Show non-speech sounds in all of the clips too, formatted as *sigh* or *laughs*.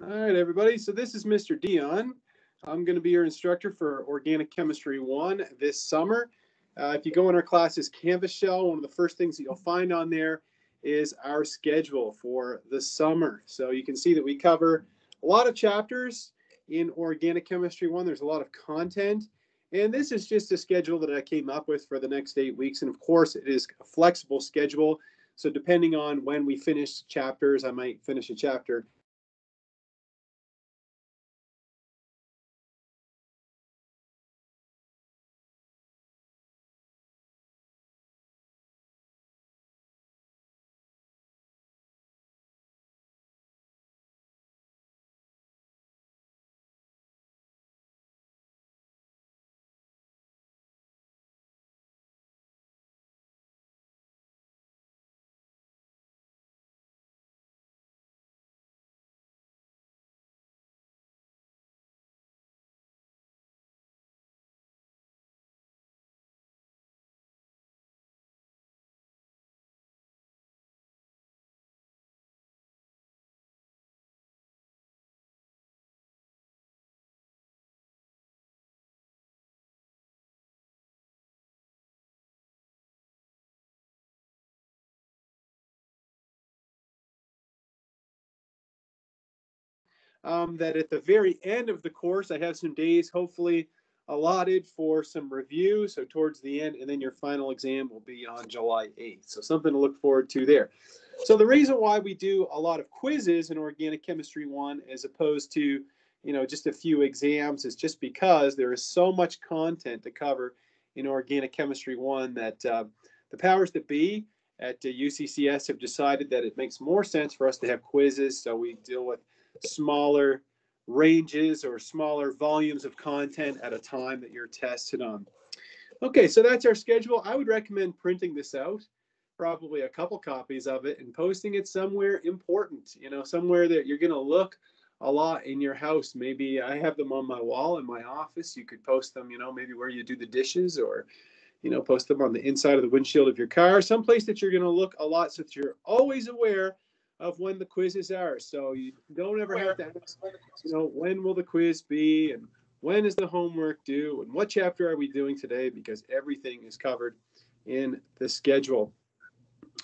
All right, everybody. So this is Mr. Deon. I'm going to be your instructor for Organic Chemistry 1 this summer. Uh, if you go in our classes Canvas Shell, one of the first things that you'll find on there is our schedule for the summer. So you can see that we cover a lot of chapters in Organic Chemistry 1. There's a lot of content. And this is just a schedule that I came up with for the next eight weeks. And of course, it is a flexible schedule. So depending on when we finish chapters, I might finish a chapter um, that at the very end of the course, I have some days hopefully allotted for some review. So towards the end, and then your final exam will be on July 8th. So something to look forward to there. So the reason why we do a lot of quizzes in organic chemistry one as opposed to you know just a few exams is just because there is so much content to cover in organic chemistry one that uh, the powers that be at uh, UCCS have decided that it makes more sense for us to have quizzes. So we deal with smaller ranges or smaller volumes of content at a time that you're tested on. Okay, so that's our schedule. I would recommend printing this out, probably a couple copies of it, and posting it somewhere important, you know, somewhere that you're going to look a lot in your house. Maybe I have them on my wall in my office. You could post them, you know, maybe where you do the dishes or, you know, post them on the inside of the windshield of your car, someplace that you're going to look a lot so that you're always aware of when the quizzes are. So you don't ever have to ask, you know, when will the quiz be and when is the homework due and what chapter are we doing today because everything is covered in the schedule.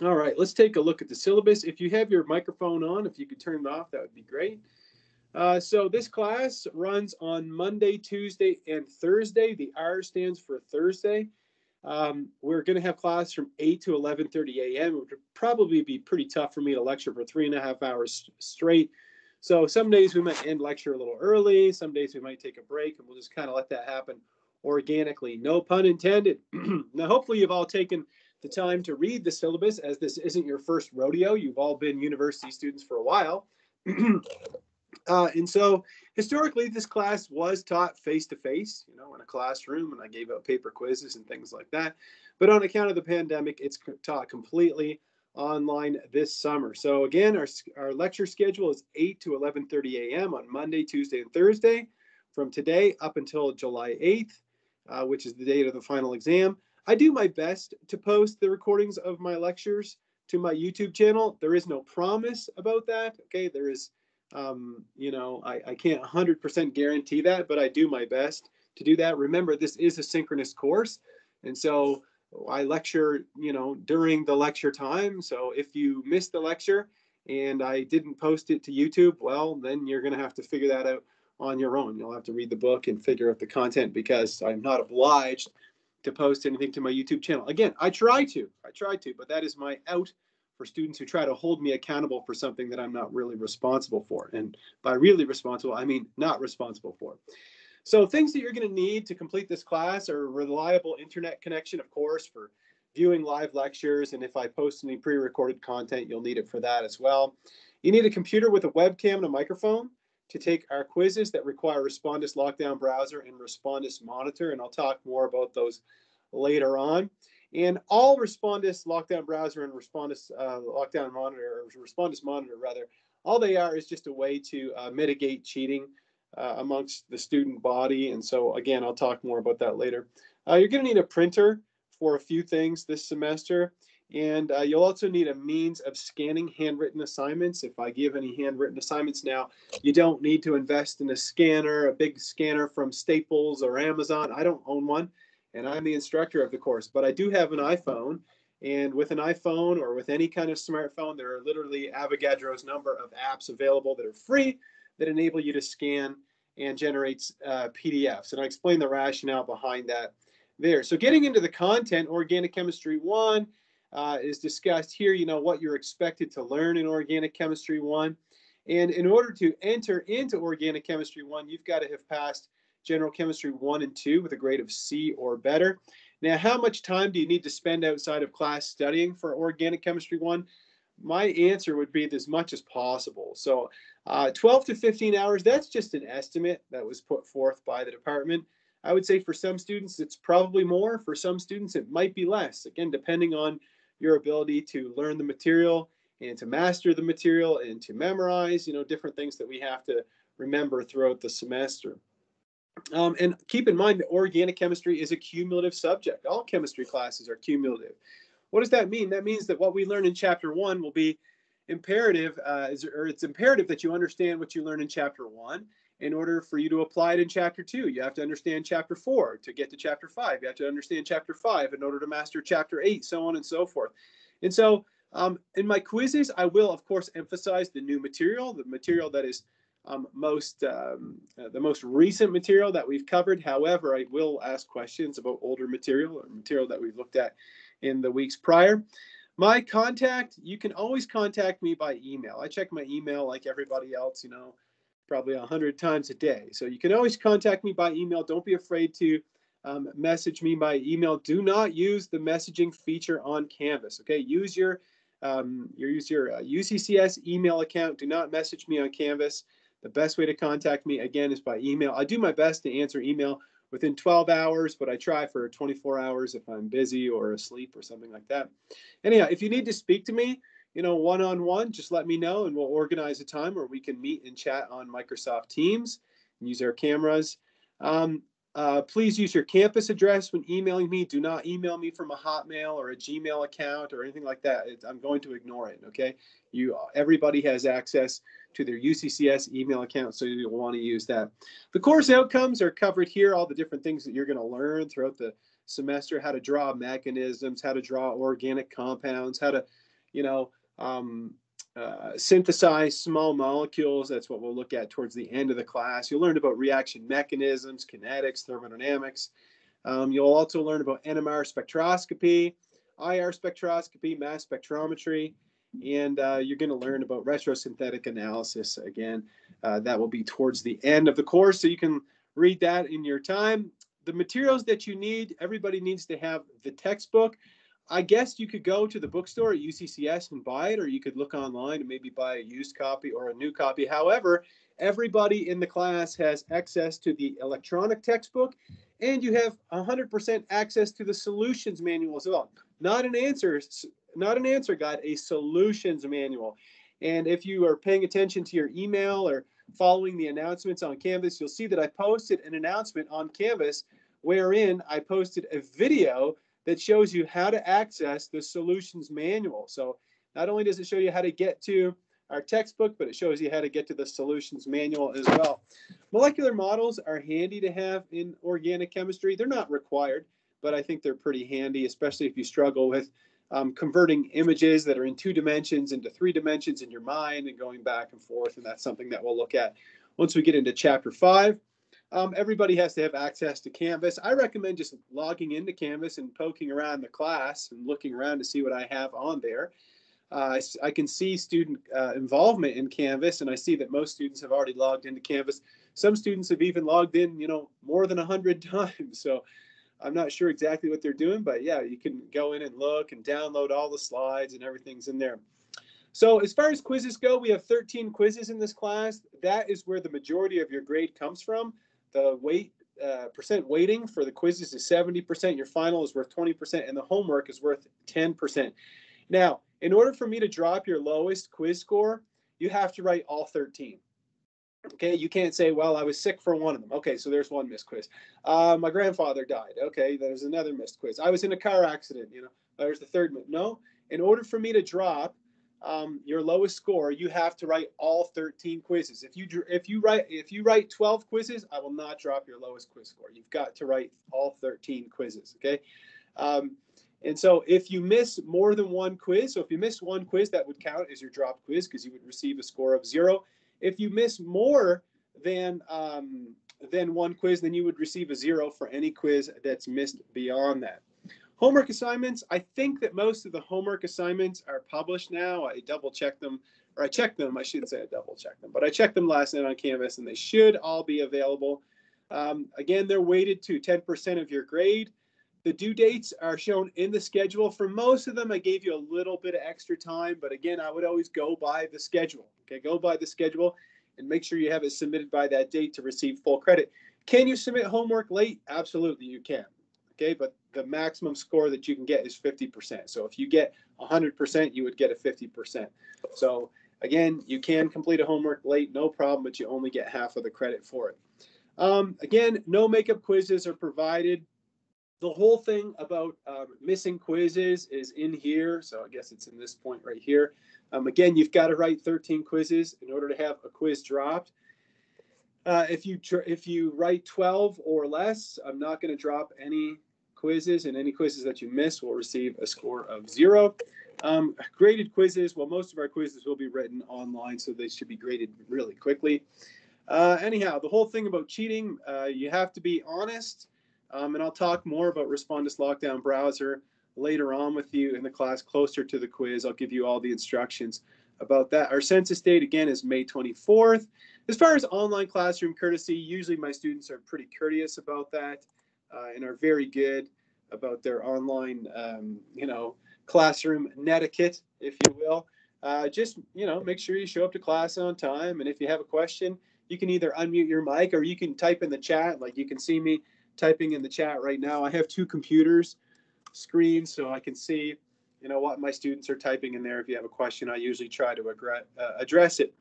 All right, let's take a look at the syllabus. If you have your microphone on, if you could turn it off, that would be great. Uh, so this class runs on Monday, Tuesday, and Thursday. The R stands for Thursday. Um, we're going to have class from 8 to 11.30 a.m. It would probably be pretty tough for me to lecture for three and a half hours straight. So some days we might end lecture a little early. Some days we might take a break and we'll just kind of let that happen organically. No pun intended. *clears throat* now, hopefully you've all taken the time to read the syllabus as this isn't your first rodeo. You've all been university students for a while. *clears throat* Uh, and so historically, this class was taught face to face, you know, in a classroom, and I gave out paper quizzes and things like that. But on account of the pandemic, it's taught completely online this summer. So again, our, our lecture schedule is 8 to 11:30 a.m. on Monday, Tuesday, and Thursday from today up until July 8th, uh, which is the date of the final exam. I do my best to post the recordings of my lectures to my YouTube channel. There is no promise about that. Okay, there is um, you know, I, I can't 100% guarantee that, but I do my best to do that. Remember, this is a synchronous course. And so I lecture, you know, during the lecture time. So if you missed the lecture and I didn't post it to YouTube, well, then you're going to have to figure that out on your own. You'll have to read the book and figure out the content because I'm not obliged to post anything to my YouTube channel. Again, I try to, I try to, but that is my out for students who try to hold me accountable for something that I'm not really responsible for. And by really responsible, I mean not responsible for. So things that you're going to need to complete this class are a reliable internet connection, of course, for viewing live lectures. And if I post any pre-recorded content, you'll need it for that as well. You need a computer with a webcam and a microphone to take our quizzes that require Respondus Lockdown Browser and Respondus Monitor. And I'll talk more about those later on. And all Respondus lockdown browser and Respondus uh, lockdown monitor, or Respondus monitor rather, all they are is just a way to uh, mitigate cheating uh, amongst the student body. And so again, I'll talk more about that later. Uh, you're gonna need a printer for a few things this semester. And uh, you'll also need a means of scanning handwritten assignments. If I give any handwritten assignments now, you don't need to invest in a scanner, a big scanner from Staples or Amazon. I don't own one, and I'm the instructor of the course, but I do have an iPhone. And with an iPhone or with any kind of smartphone, there are literally Avogadro's number of apps available that are free that enable you to scan and generate uh, PDFs. And I explain the rationale behind that there. So getting into the content, Organic Chemistry 1 uh, is discussed here, you know, what you're expected to learn in Organic Chemistry 1. And in order to enter into Organic Chemistry 1, you've got to have passed General Chemistry 1 and 2 with a grade of C or better. Now, how much time do you need to spend outside of class studying for Organic Chemistry 1? My answer would be as much as possible. So uh, 12 to 15 hours, that's just an estimate that was put forth by the department. I would say for some students, it's probably more. For some students, it might be less. Again, depending on your ability to learn the material and to master the material and to memorize, you know, different things that we have to remember throughout the semester. Um, and keep in mind that organic chemistry is a cumulative subject. All chemistry classes are cumulative. What does that mean? That means that what we learn in chapter one will be imperative, uh, is, or it's imperative that you understand what you learn in chapter one in order for you to apply it in chapter two. You have to understand chapter four to get to chapter five. You have to understand chapter five in order to master chapter eight, so on and so forth. And so um, in my quizzes, I will, of course, emphasize the new material, the material that is um, most um, uh, the most recent material that we've covered. However, I will ask questions about older material or material that we've looked at in the weeks prior. My contact, you can always contact me by email. I check my email like everybody else, you know, probably a hundred times a day. So you can always contact me by email. Don't be afraid to um, message me by email. Do not use the messaging feature on Canvas. Okay, use your um, your use your uh, UCCS email account. Do not message me on Canvas. The best way to contact me again is by email. I do my best to answer email within 12 hours, but I try for 24 hours if I'm busy or asleep or something like that. Anyhow, if you need to speak to me, you know, one on one, just let me know and we'll organize a time where we can meet and chat on Microsoft Teams and use our cameras. Um, uh, please use your campus address when emailing me. Do not email me from a Hotmail or a Gmail account or anything like that. It's, I'm going to ignore it. Okay, you everybody has access to their UCCS email account, so you'll want to use that. The course outcomes are covered here. All the different things that you're going to learn throughout the semester: how to draw mechanisms, how to draw organic compounds, how to, you know, um, uh, synthesize small molecules. That's what we'll look at towards the end of the class. You'll learn about reaction mechanisms, kinetics, thermodynamics. Um, you'll also learn about NMR spectroscopy, IR spectroscopy, mass spectrometry, and uh, you're going to learn about retrosynthetic analysis again. Uh, that will be towards the end of the course, so you can read that in your time. The materials that you need, everybody needs to have the textbook. I guess you could go to the bookstore at UCCS and buy it, or you could look online and maybe buy a used copy or a new copy. However, everybody in the class has access to the electronic textbook, and you have 100% access to the solutions manual as well. Not an answer, not an answer guide, a solutions manual. And if you are paying attention to your email or following the announcements on Canvas, you'll see that I posted an announcement on Canvas wherein I posted a video that shows you how to access the solutions manual. So not only does it show you how to get to our textbook, but it shows you how to get to the solutions manual as well. Molecular models are handy to have in organic chemistry. They're not required, but I think they're pretty handy, especially if you struggle with um, converting images that are in two dimensions into three dimensions in your mind and going back and forth. And that's something that we'll look at once we get into chapter five. Um, everybody has to have access to Canvas. I recommend just logging into Canvas and poking around the class and looking around to see what I have on there. Uh, I, I, can see student uh, involvement in Canvas, and I see that most students have already logged into Canvas. Some students have even logged in, you know, more than 100 *laughs* times. So I'm not sure exactly what they're doing, but yeah, you can go in and look and download all the slides and everything's in there. So as far as quizzes go, we have 13 quizzes in this class. That is where the majority of your grade comes from the weight uh, percent weighting for the quizzes is 70%, your final is worth 20%, and the homework is worth 10%. Now, in order for me to drop your lowest quiz score, you have to write all 13. Okay, you can't say, well, I was sick for one of them. Okay, so there's one missed quiz. Uh, my grandfather died. Okay, there's another missed quiz. I was in a car accident. You know, there's the third. No, in order for me to drop um, your lowest score, you have to write all 13 quizzes. If you if you write if you write 12 quizzes, I will not drop your lowest quiz score. You've got to write all 13 quizzes. Okay. Um, and so if you miss more than one quiz, so if you miss one quiz, that would count as your drop quiz because you would receive a score of zero. If you miss more than um, than one quiz, then you would receive a zero for any quiz that's missed beyond that. Homework assignments, I think that most of the homework assignments are published now. I double checked them, or I checked them. I shouldn't say I double checked them, but I checked them last night on Canvas and they should all be available. Um, again, they're weighted to 10% of your grade. The due dates are shown in the schedule. For most of them, I gave you a little bit of extra time, but again, I would always go by the schedule. Okay, go by the schedule and make sure you have it submitted by that date to receive full credit. Can you submit homework late? Absolutely, you can. Okay, but the maximum score that you can get is 50%. So if you get 100%, you would get a 50%. So again, you can complete a homework late, no problem, but you only get half of the credit for it. Um, again, no makeup quizzes are provided the whole thing about um, missing quizzes is in here. So I guess it's in this point right here. Um, again, you've got to write 13 quizzes in order to have a quiz dropped. Uh, if you if you write 12 or less, I'm not going to drop any quizzes, and any quizzes that you miss will receive a score of zero. Um, graded quizzes, well, most of our quizzes will be written online, so they should be graded really quickly. Uh, anyhow, the whole thing about cheating, uh, you have to be honest. Um, and I'll talk more about Respondus Lockdown Browser later on with you in the class closer to the quiz. I'll give you all the instructions about that. Our census date again is May 24th. As far as online classroom courtesy, usually my students are pretty courteous about that uh, and are very good about their online, um, you know, classroom netiquette, if you will. Uh, just, you know, make sure you show up to class on time. And if you have a question, you can either unmute your mic or you can type in the chat. Like you can see me typing in the chat right now. I have two computers screens so I can see, you know, what my students are typing in there. If you have a question, I usually try to uh, address it.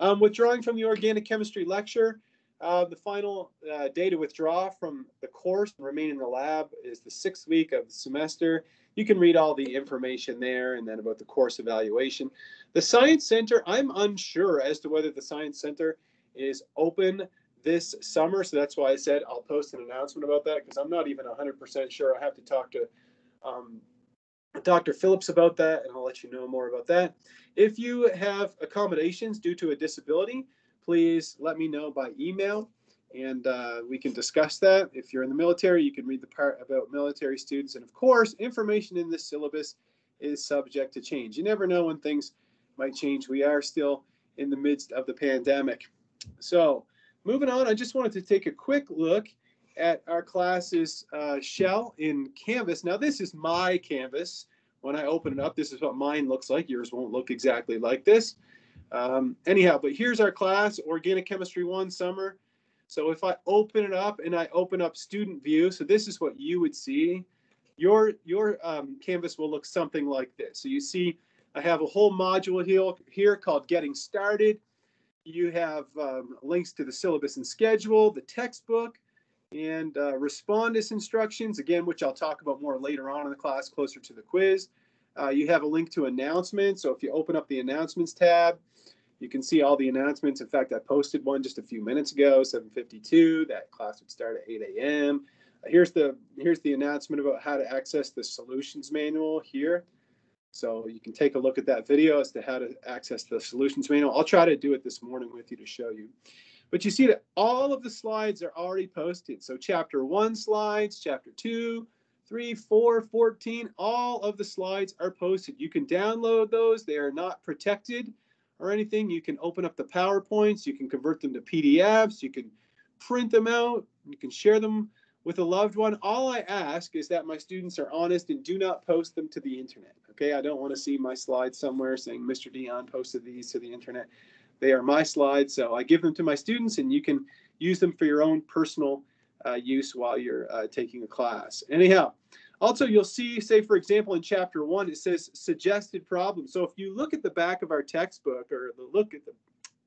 Um, withdrawing from the organic chemistry lecture, uh, the final uh, day to withdraw from the course and remain in the lab is the sixth week of the semester. You can read all the information there and then about the course evaluation. The Science Center, I'm unsure as to whether the Science Center is open this summer. So that's why I said I'll post an announcement about that because I'm not even 100% sure. I have to talk to um, Dr. Phillips about that, and I'll let you know more about that. If you have accommodations due to a disability, please let me know by email and uh, we can discuss that. If you're in the military, you can read the part about military students. And of course, information in this syllabus is subject to change. You never know when things might change. We are still in the midst of the pandemic. So moving on, I just wanted to take a quick look at our class's uh, shell in Canvas. Now, this is my Canvas. When I open it up, this is what mine looks like. Yours won't look exactly like this. Um, anyhow, but here's our class, Organic Chemistry 1 Summer. So if I open it up and I open up student view, so this is what you would see. Your, your um, Canvas will look something like this. So you see I have a whole module here, called Getting Started. You have um, links to the syllabus and schedule, the textbook, and uh, Respondus instructions, again, which I'll talk about more later on in the class, closer to the quiz. Uh, you have a link to announcements. So if you open up the announcements tab, you can see all the announcements. In fact, I posted one just a few minutes ago, 7:52. That class would start at 8 a.m. Uh, here's the here's the announcement about how to access the solutions manual here. So you can take a look at that video as to how to access the solutions manual. I'll try to do it this morning with you to show you. But you see that all of the slides are already posted. So chapter one slides, chapter two, three, four, 14, all of the slides are posted. You can download those. They are not protected or anything. You can open up the PowerPoints. You can convert them to PDFs. You can print them out. You can share them with a loved one, all I ask is that my students are honest and do not post them to the internet. Okay, I don't want to see my slides somewhere saying Mr. Deon posted these to the internet. They are my slides, so I give them to my students, and you can use them for your own personal uh, use while you're uh, taking a class. Anyhow, also you'll see, say for example, in chapter one, it says suggested problems. So if you look at the back of our textbook or the look at the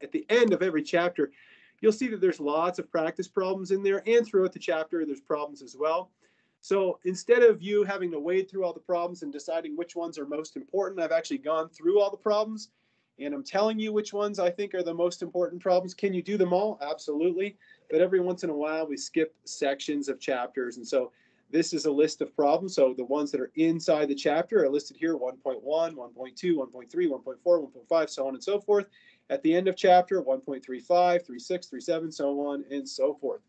at the end of every chapter, you'll see that there's lots of practice problems in there and throughout the chapter there's problems as well. So instead of you having to wade through all the problems and deciding which ones are most important, I've actually gone through all the problems and I'm telling you which ones I think are the most important problems. Can you do them all? Absolutely. But every once in a while, we skip sections of chapters. And so this is a list of problems. So the ones that are inside the chapter are listed here 1.1, 1.2, 1.3, 1.4, 1.5, so on and so forth. At the end of chapter 1.35, 36, 37, so on and so forth.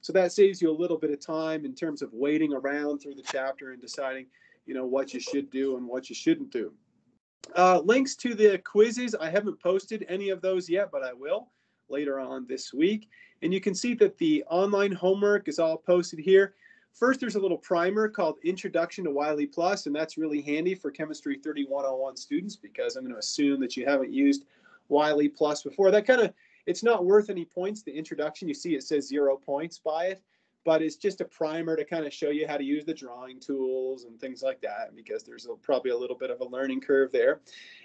So that saves you a little bit of time in terms of waiting around through the chapter and deciding, you know, what you should do and what you shouldn't do. Uh, links to the quizzes, I haven't posted any of those yet, but I will later on this week. And you can see that the online homework is all posted here. First, there's a little primer called Introduction to Wiley Plus, and that's really handy for Chemistry 3101 students because I'm going to assume that you haven't used Wiley Plus before. That kind of, it's not worth any points, the introduction. You see it says zero points by it, but it's just a primer to kind of show you how to use the drawing tools and things like that because there's a, probably a little bit of a learning curve there.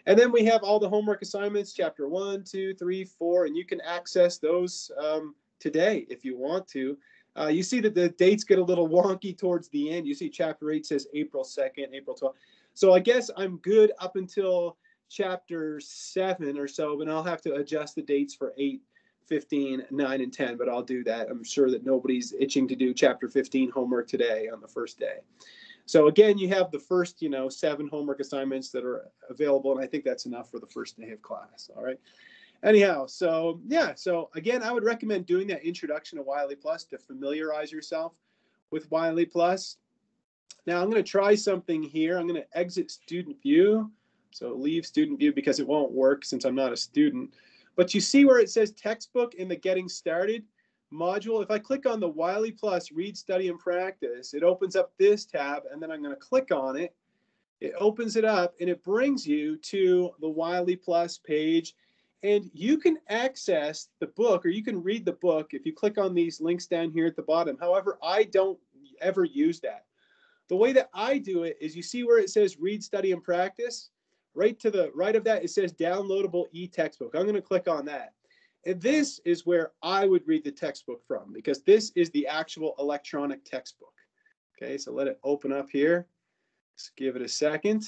And then we have all the homework assignments, chapter one, two, three, four, and you can access those um, today if you want to. Uh, you see that the dates get a little wonky towards the end. You see chapter 8 says April 2nd, April 12th. So I guess I'm good up until chapter 7 or so, but I'll have to adjust the dates for 8, 15, 9, and 10, but I'll do that. I'm sure that nobody's itching to do chapter 15 homework today on the first day. So again, you have the first, you know, seven homework assignments that are available, and I think that's enough for the first day of class. All right anyhow, so yeah, so again, I would recommend doing that introduction to Wiley Plus to familiarize yourself with Wiley Plus. Now I'm going to try something here. I'm going to exit student view. So leave student view because it won't work since I'm not a student. But you see where it says textbook in the getting started module. If I click on the Wiley Plus read, study, and practice, it opens up this tab and then I'm going to click on it. It opens it up and it brings you to the Wiley Plus page and you can access the book or you can read the book if you click on these links down here at the bottom. However, I don't ever use that. The way that I do it is you see where it says read, study, and practice. Right to the right of that, it says downloadable e-textbook. I'm going to click on that. And this is where I would read the textbook from because this is the actual electronic textbook. Okay, so let it open up here. Just give it a second.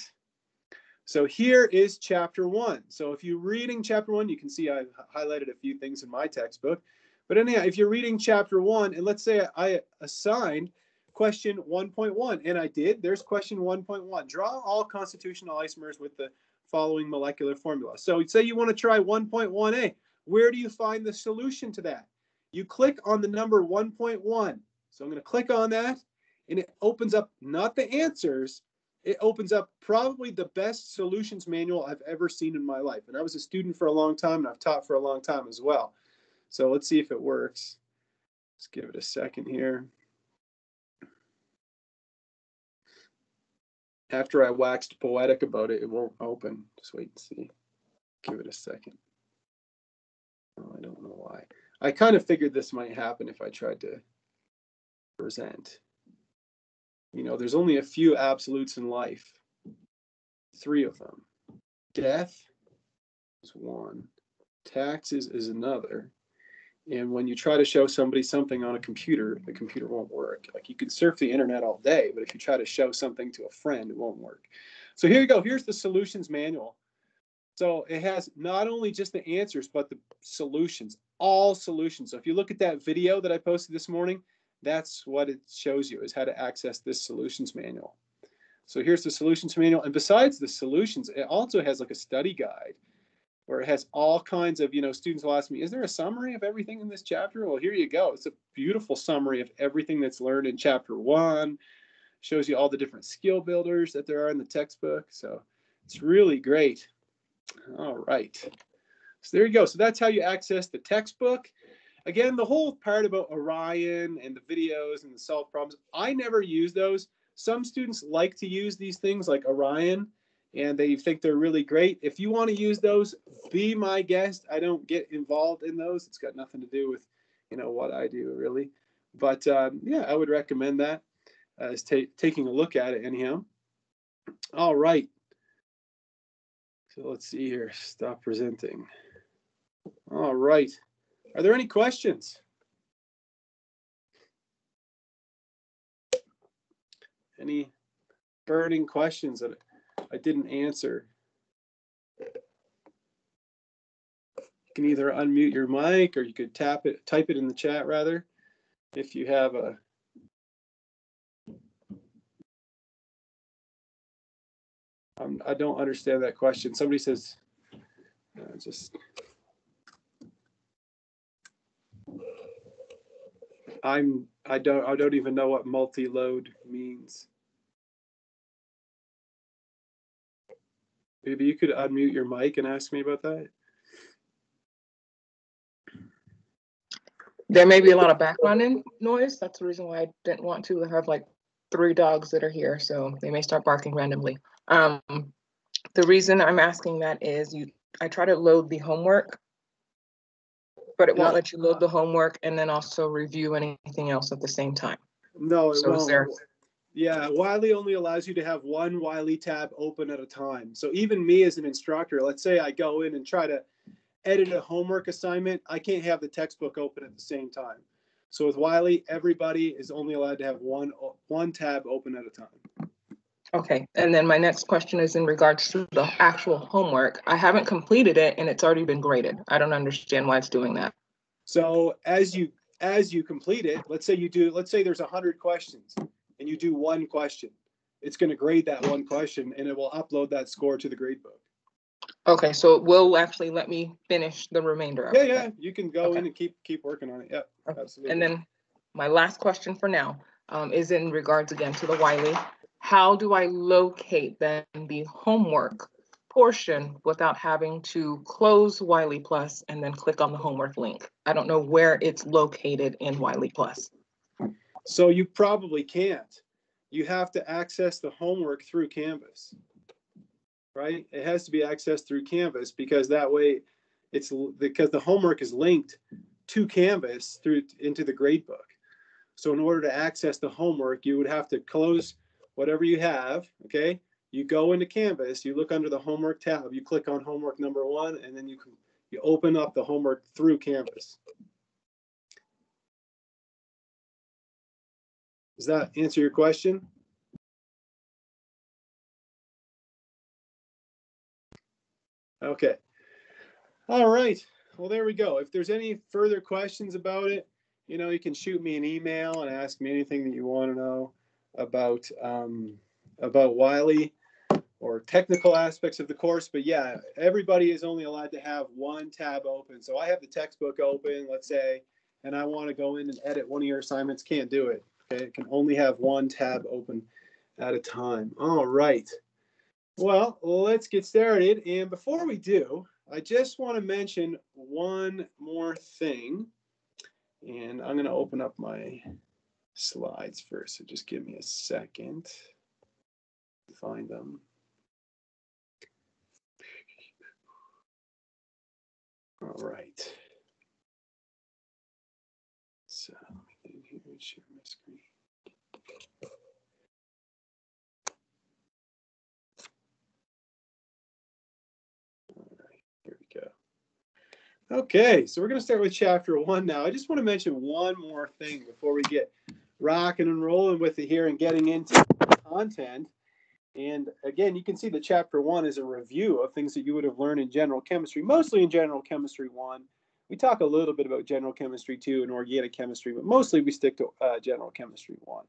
So here is chapter one. So if you're reading chapter one, you can see I've highlighted a few things in my textbook. But anyhow, if you're reading chapter one, and let's say I assigned question 1.1, and I did, there's question 1.1. Draw all constitutional isomers with the following molecular formula. So say you want to try 1.1a. Where do you find the solution to that? You click on the number 1.1. So I'm going to click on that, and it opens up not the answers, it opens up probably the best solutions manual I've ever seen in my life. And I was a student for a long time and I've taught for a long time as well. So let's see if it works. Let's give it a second here. After I waxed poetic about it, it won't open. Just wait and see. Give it a second. Oh, I don't know why. I kind of figured this might happen if I tried to present. You know, there's only a few absolutes in life, three of them. Death is one, taxes is another. And when you try to show somebody something on a computer, the computer won't work. Like you can surf the internet all day, but if you try to show something to a friend, it won't work. So here you go. Here's the solutions manual. So it has not only just the answers, but the solutions, all solutions. So if you look at that video that I posted this morning, that's what it shows you is how to access this solutions manual. So here's the solutions manual. And besides the solutions, it also has like a study guide where it has all kinds of, you know, students will ask me, is there a summary of everything in this chapter? Well, here you go. It's a beautiful summary of everything that's learned in chapter one. Shows you all the different skill builders that there are in the textbook. So it's really great. All right. So there you go. So that's how you access the textbook again, the whole part about Orion and the videos and the solve problems, I never use those. Some students like to use these things like Orion and they think they're really great. If you want to use those, be my guest. I don't get involved in those. It's got nothing to do with, you know, what I do really. But um, yeah, I would recommend that as taking a look at it anyhow. All right. So let's see here. Stop presenting. All right. Are there any questions? any burning questions that I didn't answer? You can either unmute your mic or you could tap it, type it in the chat rather, if you have a I'm, I don't understand that question. Somebody says, uh, just. I'm, I don't, I don't even know what multi-load means. Maybe you could unmute your mic and ask me about that. There may be a lot of background noise. That's the reason why I didn't want to have like three dogs that are here, so they may start barking randomly. Um, the reason I'm asking that is you, I try to load the homework, but it won't let you load the homework and then also review anything else at the same time. No, it So won't. there- Yeah, Wiley only allows you to have one Wiley tab open at a time. So even me as an instructor, let's say I go in and try to edit a homework assignment, I can't have the textbook open at the same time. So with Wiley, everybody is only allowed to have one one tab open at a time. Okay, and then my next question is in regards to the actual homework. I haven't completed it and it's already been graded. I don't understand why it's doing that. So as you as you complete it, let's say you do, let's say there's a hundred questions and you do one question. It's going to grade that one question and it will upload that score to the grade book. Okay, so it will actually let me finish the remainder of Yeah, it. yeah, you can go Okay. in and keep keep working on it. Yeah, Okay. absolutely. And then my last question for now um, is in regards again to the Wiley. How do I locate then the homework portion without having to close Wiley Plus and then click on the homework link? I don't know where it's located in Wiley Plus. So you probably can't. You have to access the homework through Canvas. Right? It has to be accessed through Canvas because that way it's because the homework is linked to Canvas through into the gradebook. So in order to access the homework, you would have to close whatever you have, okay? You go into Canvas, you look under the homework tab, you click on homework number 1 and then you can you open up the homework through Canvas. Does that answer your question? Okay. All right. Well, there we go. If there's any further questions about it, you know, you can shoot me an email and ask me anything that you want to know about um, about Wiley or technical aspects of the course. But yeah, everybody is only allowed to have one tab open. So I have the textbook open, let's say, and I want to go in and edit one of your assignments. Can't do it. Okay, it can only have one tab open at a time. All right. Well, let's get started. And before we do, I just want to mention one more thing. And I'm going to open up my slides first. So just give me a second to find them. All right. So let me get in here and share my screen. All right, here we go. Okay, so we're going to start with chapter one now. I just want to mention one more thing before we get rocking and rolling with it here and getting into content. And again, you can see that chapter one is a review of things that you would have learned in general chemistry, mostly in general chemistry one. We talk a little bit about general chemistry two and organic chemistry, but mostly we stick to uh, general chemistry one.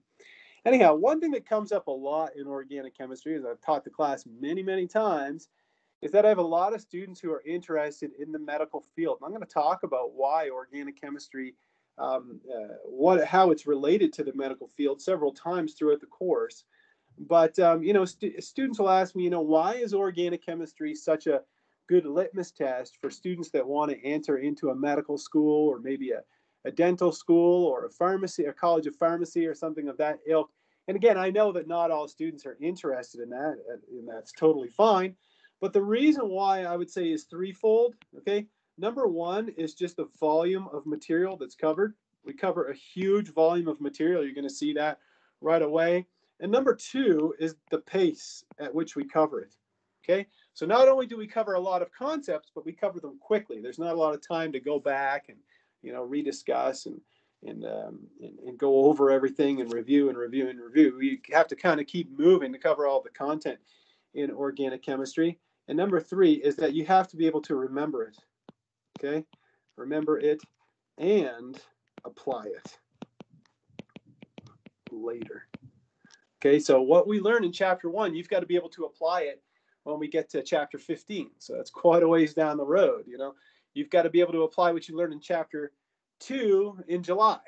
Anyhow, one thing that comes up a lot in organic chemistry, as I've taught the class many, many times, is that I have a lot of students who are interested in the medical field. And I'm going to talk about why organic chemistry, um, uh, what, how it's related to the medical field several times throughout the course. But um, you know, st- students will ask me, you know, why is organic chemistry such a good litmus test for students that want to enter into a medical school or maybe a, a dental school or a pharmacy, a college of pharmacy or something of that ilk? And again, I know that not all students are interested in that, and that's totally fine. But the reason why I would say is threefold. Okay. Number one is just the volume of material that's covered. We cover a huge volume of material. You're going to see that right away. And number two is the pace at which we cover it. Okay. So not only do we cover a lot of concepts, but we cover them quickly. There's not a lot of time to go back and, you know, rediscuss and, and, um, and, and go over everything and review and review and review. You have to kind of keep moving to cover all the content in organic chemistry. And number three is that you have to be able to remember it. Okay, remember it and apply it later. Okay, so what we learn in chapter one, you've got to be able to apply it when we get to chapter 15. So that's quite a ways down the road. You know, you've got to be able to apply what you learned in chapter two in July.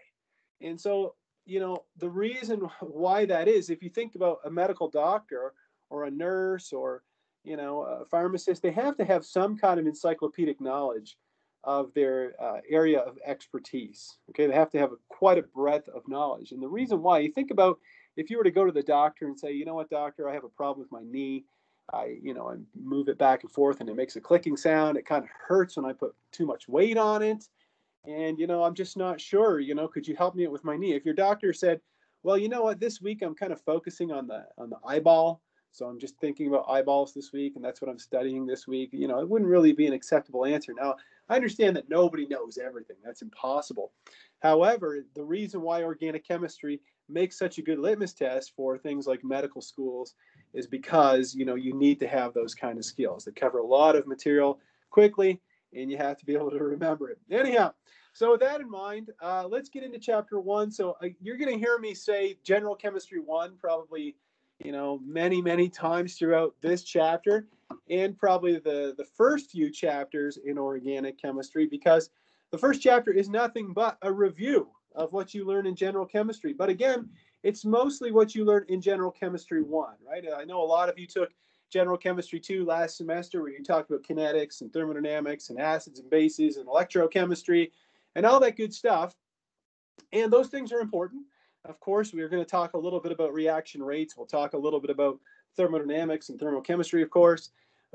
And so, you know, the reason why that is, if you think about a medical doctor or a nurse or, you know, a pharmacist, they have to have some kind of encyclopedic knowledge of their uh, area of expertise. Okay, they have to have a, quite a breadth of knowledge. And the reason why, you think about if you were to go to the doctor and say, you know what, doctor, I have a problem with my knee. I, you know, I move it back and forth and it makes a clicking sound. It kind of hurts when I put too much weight on it. And, you know, I'm just not sure, you know, could you help me with my knee? If your doctor said, well, you know what, this week I'm kind of focusing on the on the eyeball. So I'm just thinking about eyeballs this week, and that's what I'm studying this week. You know, it wouldn't really be an acceptable answer. Now, I understand that nobody knows everything. That's impossible. However, the reason why organic chemistry makes such a good litmus test for things like medical schools is because, you know, you need to have those kind of skills that cover a lot of material quickly and you have to be able to remember it. Anyhow, so with that in mind, uh, let's get into chapter one. So uh, you're going to hear me say general chemistry one probably, you know, many, many times throughout this chapter and probably the, the first few chapters in organic chemistry because the first chapter is nothing but a review of what you learn in general chemistry. But again, it's mostly what you learn in general chemistry one, right? I know a lot of you took general chemistry two last semester where you talked about kinetics and thermodynamics and acids and bases and electrochemistry and all that good stuff. And those things are important. Of course, we're going to talk a little bit about reaction rates. We'll talk a little bit about thermodynamics and thermochemistry, of course.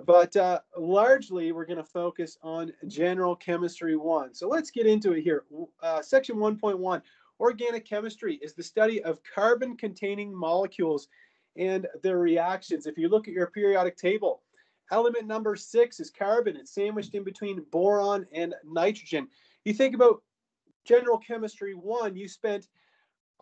But uh, largely, we're going to focus on general chemistry one. So let's get into it here. Uh, section 1.1 Organic chemistry is the study of carbon containing molecules and their reactions. If you look at your periodic table, element number six is carbon. It's sandwiched in between boron and nitrogen. You think about general chemistry one, you spent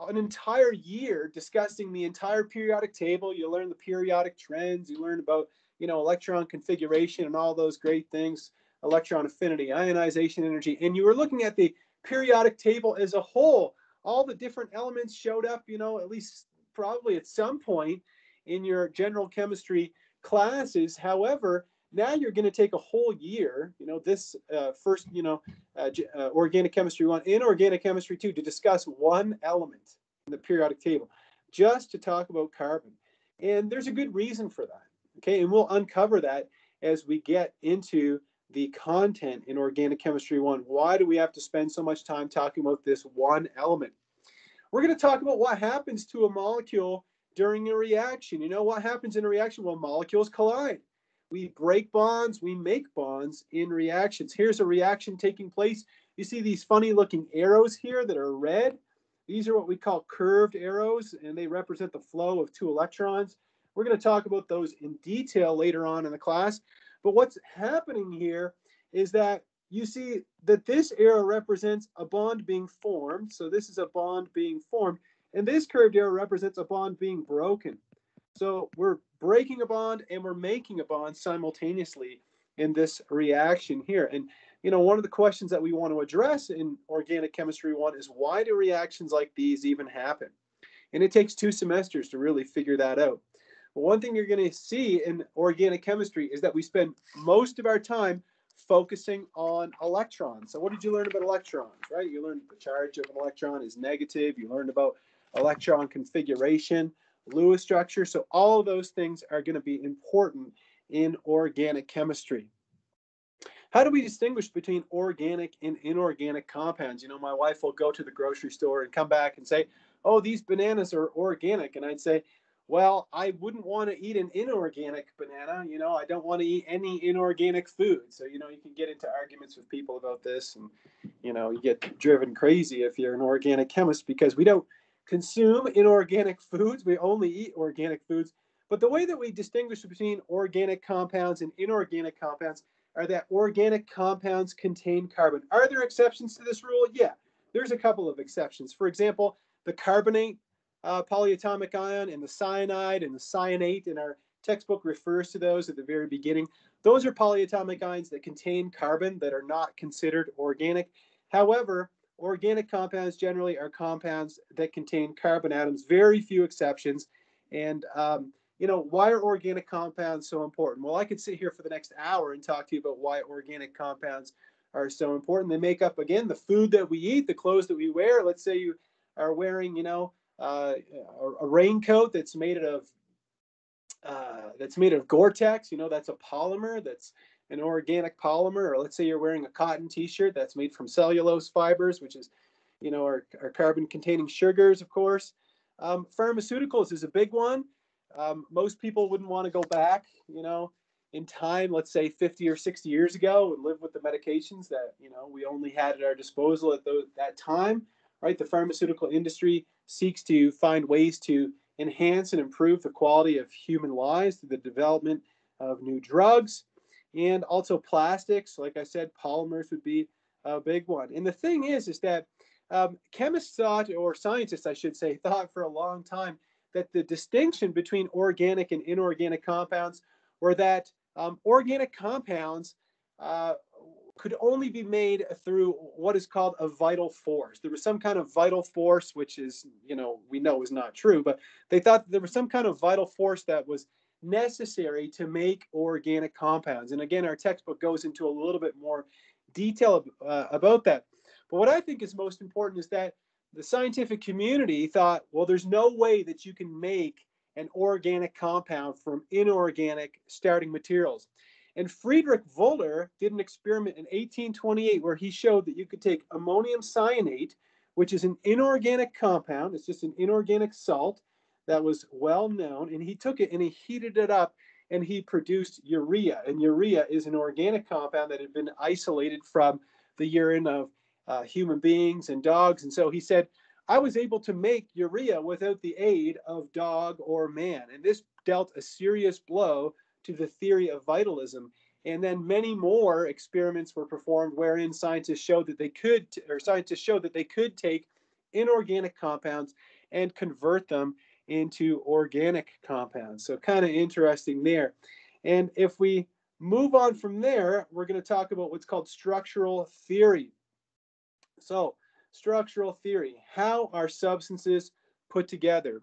an entire year discussing the entire periodic table. You learn the periodic trends, you learn about, you know, electron configuration and all those great things, electron affinity, ionization energy, and you were looking at the periodic table as a whole. All the different elements showed up, you know, at least probably at some point in your general chemistry classes. However, now you're going to take a whole year, you know, this uh, first, you know, uh, uh, organic chemistry one, in organic chemistry two, to discuss one element in the periodic table, just to talk about carbon. And there's a good reason for that. Okay. And we'll uncover that as we get into the content in organic chemistry one. Why do we have to spend so much time talking about this one element? We're going to talk about what happens to a molecule during a reaction. You know what happens in a reaction? Well, molecules collide. We break bonds, we make bonds in reactions. Here's a reaction taking place. You see these funny looking arrows here that are red. These are what we call curved arrows, and they represent the flow of two electrons. We're going to talk about those in detail later on in the class. But what's happening here is that you see that this arrow represents a bond being formed. So this is a bond being formed. And this curved arrow represents a bond being broken. So we're breaking a bond and we're making a bond simultaneously in this reaction here. And you know, one of the questions that we want to address in organic chemistry one is why do reactions like these even happen? And it takes two semesters to really figure that out. But one thing you're going to see in organic chemistry is that we spend most of our time focusing on electrons. So what did you learn about electrons, right? You learned the charge of an electron is negative. You learned about electron configuration, Lewis structure. So all of those things are going to be important in organic chemistry. How do we distinguish between organic and inorganic compounds? You know, my wife will go to the grocery store and come back and say, oh, these bananas are organic. And I'd say, well, I wouldn't want to eat an inorganic banana. You know, I don't want to eat any inorganic food. So, you know, you can get into arguments with people about this and, you know, you get driven crazy if you're an organic chemist because we don't consume inorganic foods. We only eat organic foods. But the way that we distinguish between organic compounds and inorganic compounds are that organic compounds contain carbon. Are there exceptions to this rule? Yeah. there's a couple of exceptions. For example, the carbonate uh, polyatomic ion and the cyanide and the cyanate in our textbook refers to those at the very beginning. Those are polyatomic ions that contain carbon that are not considered organic. However, organic compounds generally are compounds that contain carbon atoms, very few exceptions. And, um, you know, why are organic compounds so important? Well, I could sit here for the next hour and talk to you about why organic compounds are so important. They make up, again, the food that we eat, the clothes that we wear. Let's say you are wearing, you know, uh, a, raincoat that's made of uh, that's made of Gore-Tex. You know, that's a polymer. That's an organic polymer. Or let's say you're wearing a cotton T-shirt that's made from cellulose fibers, which is, you know, our, our carbon-containing sugars, of course. Um, pharmaceuticals is a big one. Um, most people wouldn't want to go back, you know, in time, let's say 50 or 60 years ago, and live with the medications that you know we only had at our disposal at that time. Right, the pharmaceutical industry seeks to find ways to enhance and improve the quality of human lives through the development of new drugs and also plastics. Like I said, polymers would be a big one. And the thing is, is that um, chemists thought, or scientists, I should say, *laughs* thought for a long time that the distinction between organic and inorganic compounds were that um, organic compounds uh, could only be made through what is called a vital force. There was some kind of vital force, which is, you know, we know is not true, but they thought there was some kind of vital force that was necessary to make organic compounds. And again, our textbook goes into a little bit more detail uh, about that. But what I think is most important is that the scientific community thought, well, there's no way that you can make an organic compound from inorganic starting materials. And Friedrich Wohler did an experiment in 1828 where he showed that you could take ammonium cyanate, which is an inorganic compound, it's just an inorganic salt that was well known, and he took it and he heated it up and he produced urea. And urea is an organic compound that had been isolated from the urine of uh, human beings and dogs. And so he said, I was able to make urea without the aid of dog or man. And this dealt a serious blow to the theory of vitalism. And then many more experiments were performed wherein scientists showed that they could, or scientists showed that they could take inorganic compounds and convert them into organic compounds. So kind of interesting there. And if we move on from there, we're going to talk about what's called structural theory. So structural theory, how are substances put together?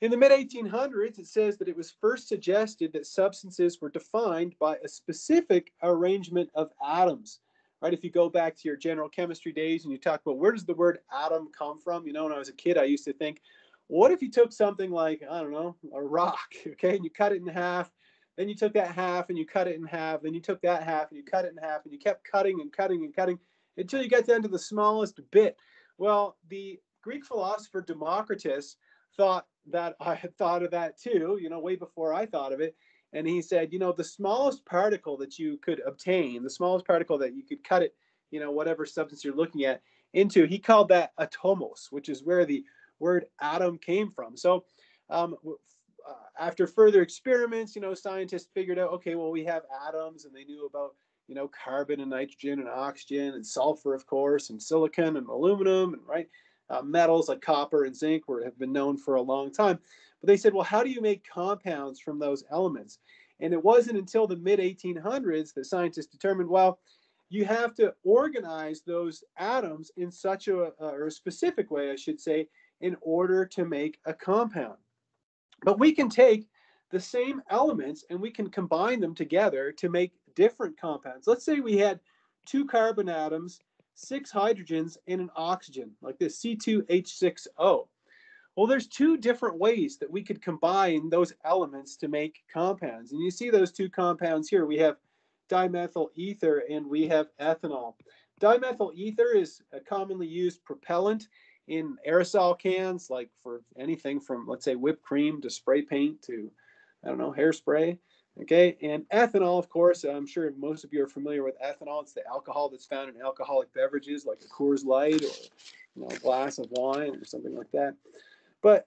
In the mid 1800s, it says that it was first suggested that substances were defined by a specific arrangement of atoms. Right? If you go back to your general chemistry days and you talk about where does the word atom come from? You know, when I was a kid, I used to think, what if you took something like, I don't know, a rock, *laughs* okay, and you cut it in half, then you took that half and you cut it in half, then you took that half and you cut it in half, and you kept cutting and cutting and cutting until you get down to the smallest bit. Well, the Greek philosopher Democritus thought that I had thought of that too, you know, way before I thought of it. And he said, you know, the smallest particle that you could obtain, the smallest particle that you could cut it, you know, whatever substance you're looking at into, he called that atomos, which is where the word atom came from. So, um, uh, after further experiments, you know, scientists figured out, okay, well, we have atoms, and they knew about, you know, carbon and nitrogen and oxygen and sulfur, of course, and silicon and aluminum, and right uh, metals like copper and zinc were, have been known for a long time. But they said, well, how do you make compounds from those elements? And it wasn't until the mid 1800s that scientists determined, well, you have to organize those atoms in such a, or a specific way, I should say, in order to make a compound. But we can take the same elements and we can combine them together to make different compounds. Let's say we had two carbon atoms six hydrogens and an oxygen, like this C2H6O. Well, there's two different ways that we could combine those elements to make compounds. And you see those two compounds here. We have dimethyl ether and we have ethanol. Dimethyl ether is a commonly used propellant in aerosol cans, like for anything from, let's say, whipped cream to spray paint to, I don't know, hairspray. Okay, and ethanol, of course, I'm sure most of you are familiar with ethanol. It's the alcohol that's found in alcoholic beverages like a Coors Light or you know, a glass of wine or something like that. But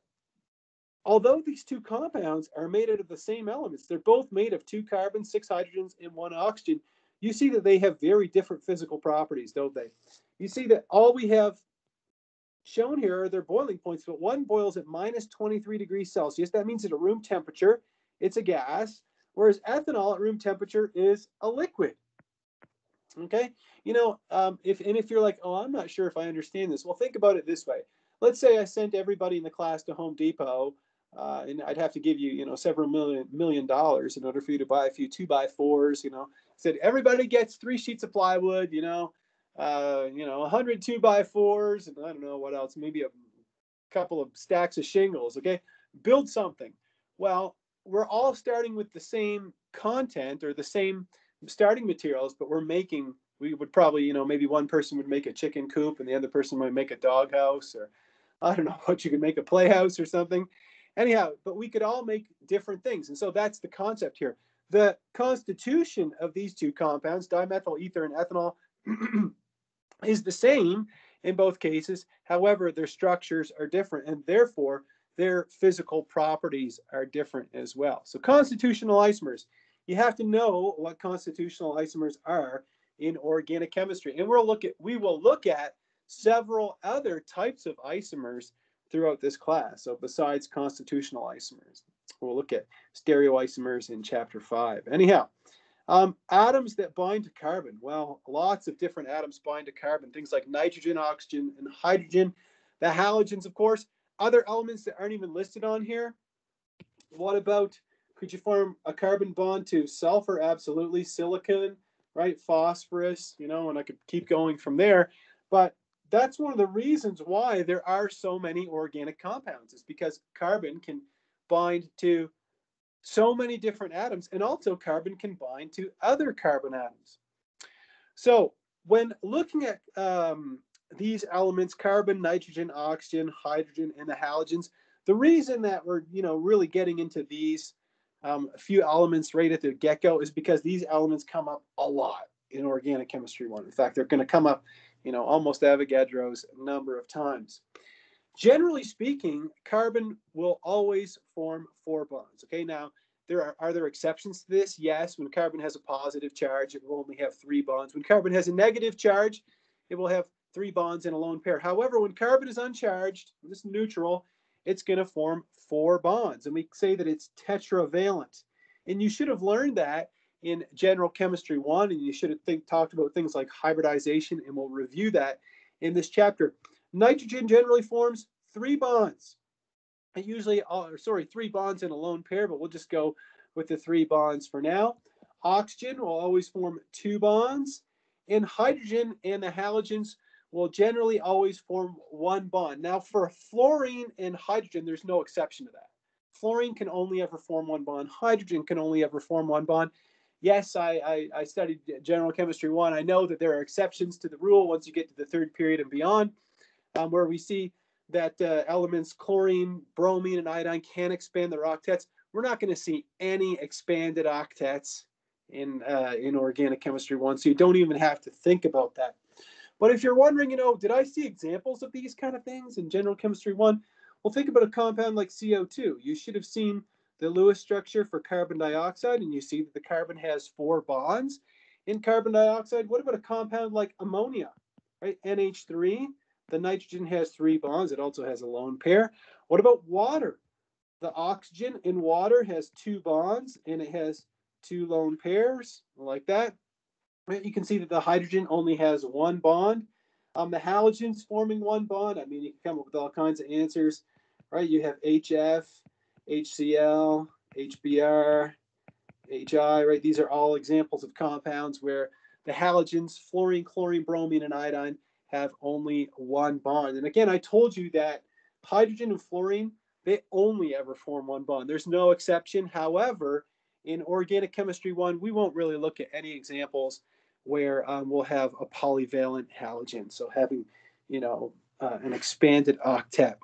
although these two compounds are made out of the same elements, they're both made of two carbons, six hydrogens, and one oxygen. you see that they have very different physical properties, don't they? You see that all we have shown here are their boiling points, but one boils at minus 23 degrees Celsius. That means at a room temperature, it's a gas, whereas ethanol at room temperature is a liquid. Okay, you know, um, if and if you're like, oh, I'm not sure if I understand this, well, think about it this way. Let's say I sent everybody in the class to Home Depot, uh, and I'd have to give you, you know, several million million dollars in order for you to buy a few two by fours. You know, said everybody gets three sheets of plywood. You know, uh, you know, 100 two by fours, and I don't know what else, maybe a couple of stacks of shingles. Okay, build something. Well, we're all starting with the same content or the same starting materials, but we're making. We would probably, you know, maybe one person would make a chicken coop, and the other person might make a dog house, or I don't know *laughs* what you could make a playhouse or something. Anyhow, but we could all make different things, and so that's the concept here. The constitution of these two compounds, dimethyl ether and ethanol, *clears throat* is the same in both cases. However, their structures are different and therefore their physical properties are different as well. So constitutional isomers, you have to know what constitutional isomers are in organic chemistry. And we'll look at we will look at several other types of isomers throughout this class. So besides constitutional isomers, we'll look at stereoisomers in chapter 5. Anyhow, um, atoms that bind to carbon. Well, lots of different atoms bind to carbon, things like nitrogen, oxygen, and hydrogen. The halogens, of course, other elements that aren't even listed on here. What about, could you form a carbon bond to sulfur? Absolutely. Silicon, right? Phosphorus, you know, and I could keep going from there. But that's one of the reasons why there are so many organic compounds, is because carbon can bind to so many different atoms, and also carbon can bind to other carbon atoms. So when looking at um, these elements, carbon, nitrogen, oxygen, hydrogen, and the halogens, the reason that we're you know really getting into these um, few elements right at the get-go is because these elements come up a lot in organic chemistry one. In fact, they're going to come up, you know, almost Avogadro's number of times. Generally speaking, carbon will always form four bonds. Okay, now there are, are there exceptions to this? Yes, when carbon has a positive charge, it will only have three bonds. When carbon has a negative charge, it will have three bonds in a lone pair. However, when carbon is uncharged, this is neutral, it's going to form four bonds. And we say that it's tetravalent. And you should have learned that in general chemistry one, and you should have think, talked about things like hybridization, and we'll review that in this chapter. Nitrogen generally forms three bonds. It usually, uh, sorry, three bonds in a lone pair, but we'll just go with the three bonds for now. Oxygen will always form two bonds, and hydrogen and the halogens will generally always form one bond. Now, for fluorine and hydrogen, there's no exception to that. Fluorine can only ever form one bond. Hydrogen can only ever form one bond. Yes, I, I, I studied general chemistry one. I know that there are exceptions to the rule once you get to the third period and beyond um, where we see that uh, elements chlorine, bromine, and iodine can expand their octets. We're not going to see any expanded octets in uh, in organic chemistry one, so you don't even have to think about that. But if you're wondering, you know, did I see examples of these kind of things in general chemistry one? Well, think about a compound like CO2. You should have seen the Lewis structure for carbon dioxide, and you see that the carbon has four bonds in carbon dioxide. What about a compound like ammonia, right? NH3 the nitrogen has three bonds. It also has a lone pair. What about water? The oxygen in water has two bonds and it has two lone pairs like that. You can see that the hydrogen only has one bond. Um, the halogens forming one bond. I mean, you can come up with all kinds of answers, right? You have HF, HCl, HBr, HI, right? These are all examples of compounds where the halogens, fluorine, chlorine, bromine, and iodine have only one bond. And again, I told you that hydrogen and fluorine, they only ever form one bond. There's no exception. However, in organic chemistry one, we won't really look at any examples where um, we'll have a polyvalent halogen. So having, you know, uh, an expanded octet.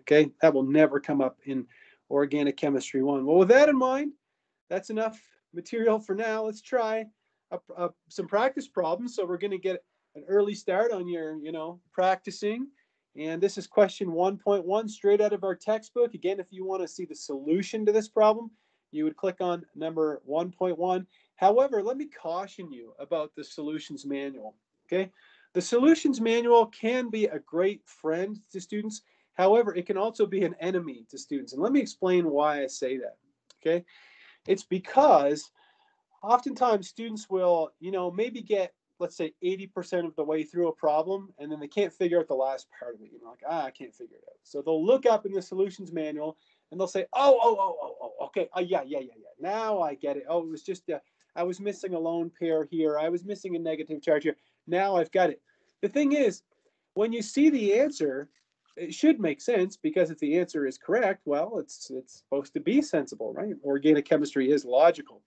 Okay, that will never come up in organic chemistry one. Well, with that in mind, that's enough material for now. Let's try a, a, some practice problems. So we're going to get an early start on your, you know, practicing. And this is question 1.1 straight out of our textbook. Again, if you want to see the solution to this problem, you would click on number 1.1. However, let me caution you about the solutions manual. Okay. The solutions manual can be a great friend to students. However, it can also be an enemy to students. And let me explain why I say that. Okay. It's because oftentimes students will, you know, maybe get, let's say 80% of the way through a problem and then they can't figure out the last part of it. You know, like, ah, I can't figure it out. So they'll look up in the solutions manual and they'll say, oh, oh, oh, oh, oh, okay. Oh, yeah, yeah, yeah, yeah. Now I get it. Oh, it was just, uh, I was missing a lone pair here. I was missing a negative charge here. Now I've got it. The thing is, when you see the answer, it should make sense because if the answer is correct, well, it's it's supposed to be sensible, right? Organic chemistry is logical.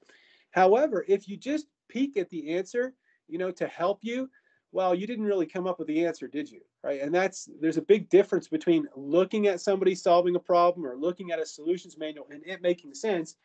However, if you just peek at the answer, you know, to help you, well, you didn't really come up with the answer, did you? Right? And that's there's a big difference between looking at somebody solving a problem or looking at a solutions manual and it making sense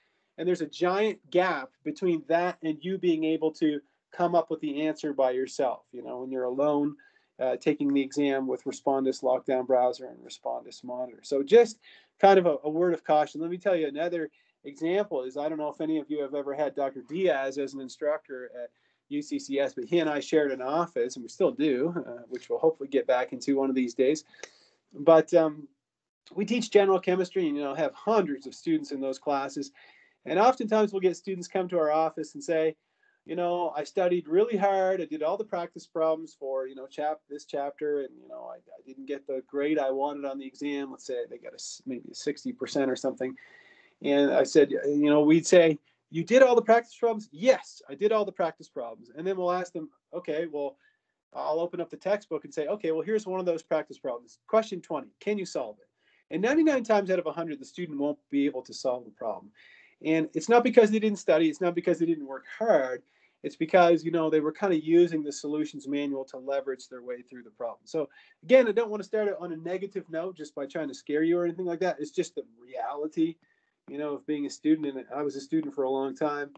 and there's a giant gap between that and you being able to come up with the answer by yourself. You know, when you're alone uh, taking the exam with Respondus Lockdown Browser and Respondus Monitor. So just kind of a, a, word of caution. Let me tell you another example is I don't know if any of you have ever had Dr. Diaz as an instructor at UCCS, but he and I shared an office, and we still do, uh, which we'll hopefully get back into one of these days. But um, we teach general chemistry and you know have hundreds of students in those classes and oftentimes we'll get students come to our office and say, you know, I studied really hard. I did all the practice problems for, you know, chap this chapter, and you know, I, I didn't get the grade I wanted on the exam. Let's say they got a maybe a sixty percent or something. And I said, you know, we'd say, you did all the practice problems? Yes, I did all the practice problems. And then we'll ask them, okay, well, I'll open up the textbook and say, okay, well, here's one of those practice problems. Question 20, can you solve it? And 99 times out of 100, the student won't be able to solve the problem. And it's not because they didn't study, it's not because they didn't work hard. It's because, you know, they were kind of using the solutions manual to leverage their way through the problem. So again, I don't want to start it on a negative note just by trying to scare you or anything like that. It's just the reality, you know, of being a student. And I was a student for a long time.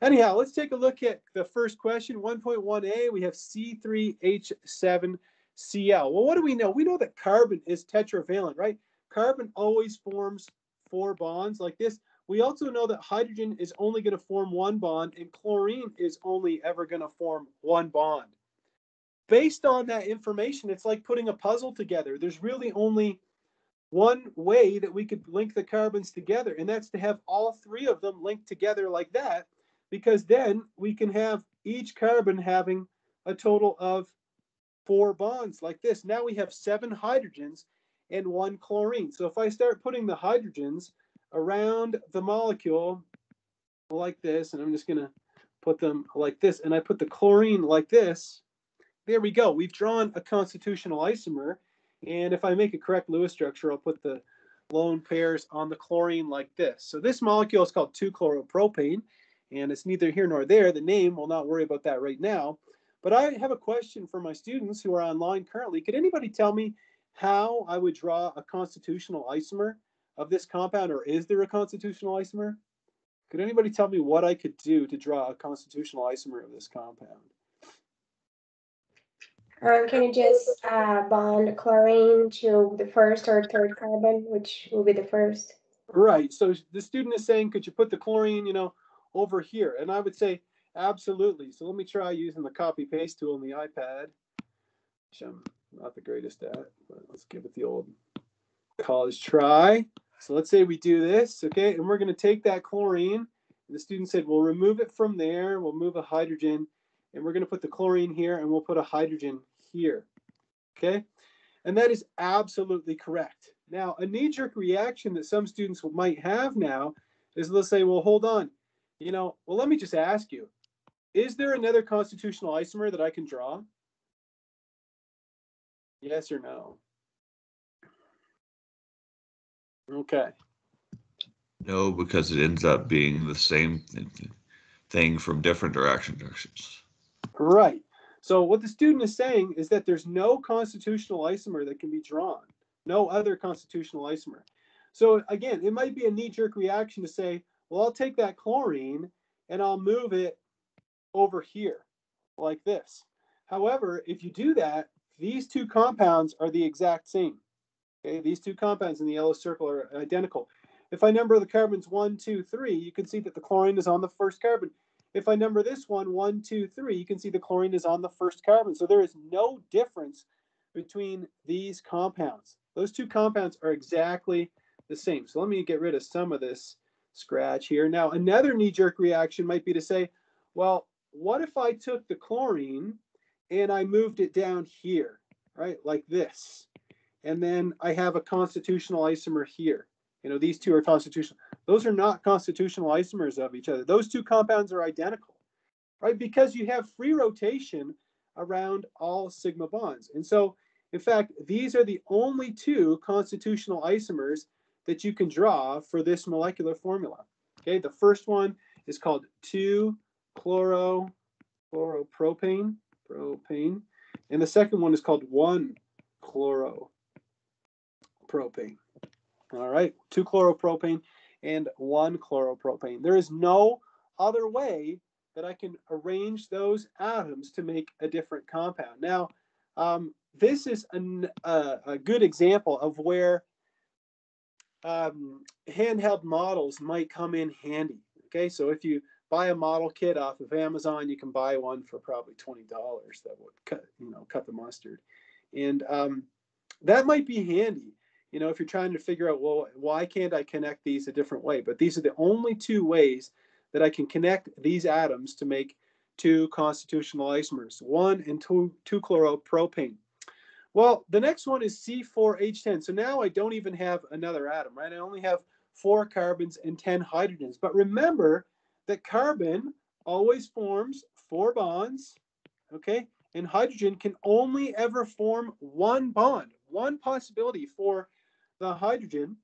Anyhow, let's take a look at the first question. 1.1a, we have C3H7Cl. Well, what do we know? We know that carbon is tetravalent, right? Carbon always forms four bonds like this. We also know that hydrogen is only going to form one bond and chlorine is only ever going to form one bond. Based on that information, it's like putting a puzzle together. There's really only one way that we could link the carbons together, and that's to have all three of them linked together like that, because then we can have each carbon having a total of four bonds like this. Now we have seven hydrogens and one chlorine. So if I start putting the hydrogens around the molecule like this, and I'm just going to put them like this, and I put the chlorine like this, there we go. We've drawn a constitutional isomer. And if I make a correct Lewis structure, I'll put the lone pairs on the chlorine like this. So this molecule is called 2-chloropropane, and it's neither here nor there. The name, we'll not worry about that right now. But I have a question for my students who are online currently. Could anybody tell me how I would draw a constitutional isomer of this compound, or is there a constitutional isomer? Could anybody tell me what I could do to draw a constitutional isomer of this compound? Um, can you just uh, bond chlorine to the first or third carbon, which will be the first? Right. So the student is saying, could you put the chlorine, you know, over here? And I would say, absolutely. So let me try using the copy paste tool on the iPad, which I'm not the greatest at, but let's give it the old college try. So let's say we do this, okay, and we're going to take that chlorine. The student said, we'll remove it from there. We'll move a hydrogen, and we're going to put the chlorine here, and we'll put a hydrogen here, okay? And that is absolutely correct. Now, a knee-jerk reaction that some students might have now is let's say, well, hold on. You know, well, let me just ask you, is there another constitutional isomer that I can draw? Yes or no? Okay. No, because it ends up being the same thing from different direction directions. Right. So what the student is saying is that there's no constitutional isomer that can be drawn, no other constitutional isomer. So again, it might be a knee-jerk reaction to say, well, I'll take that chlorine and I'll move it over here like this. However, if you do that, these two compounds are the exact same. Okay, these two compounds in the yellow circle are identical. If I number the carbons one, two, three, you can see that the chlorine is on the first carbon. If I number this one, one, two, three, you can see the chlorine is on the first carbon. So there is no difference between these compounds. Those two compounds are exactly the same. So let me get rid of some of this scratch here. Now, another knee-jerk reaction might be to say, well, what if I took the chlorine and I moved it down here, right, like this? And then I have a constitutional isomer here. You know, these two are constitutional. Those are not constitutional isomers of each other. Those two compounds are identical, right? Because you have free rotation around all sigma bonds. And so, in fact, these are the only two constitutional isomers that you can draw for this molecular formula. Okay, the first one is called 2-chloro chloropropane, propane, and the second one is called 1-chloropropane. All right, 2-chloropropane and 1-chloropropane. There is no other way that I can arrange those atoms to make a different compound. Now, um, this is an, uh, a good example of where um, handheld models might come in handy. Okay, so if you buy a model kit off of Amazon, you can buy one for probably twenty dollars. That would cut, you know, cut the mustard, and um, that might be handy. You know, if you're trying to figure out, well, why can't I connect these a different way? But these are the only two ways that I can connect these atoms to make two constitutional isomers, one and two, two chloropropane. Well, the next one is C4H10. So now I don't even have another atom, right? I only have four carbons and 10 hydrogens. But remember that carbon always forms four bonds, okay? And hydrogen can only ever form one bond, one possibility for the hydrogen.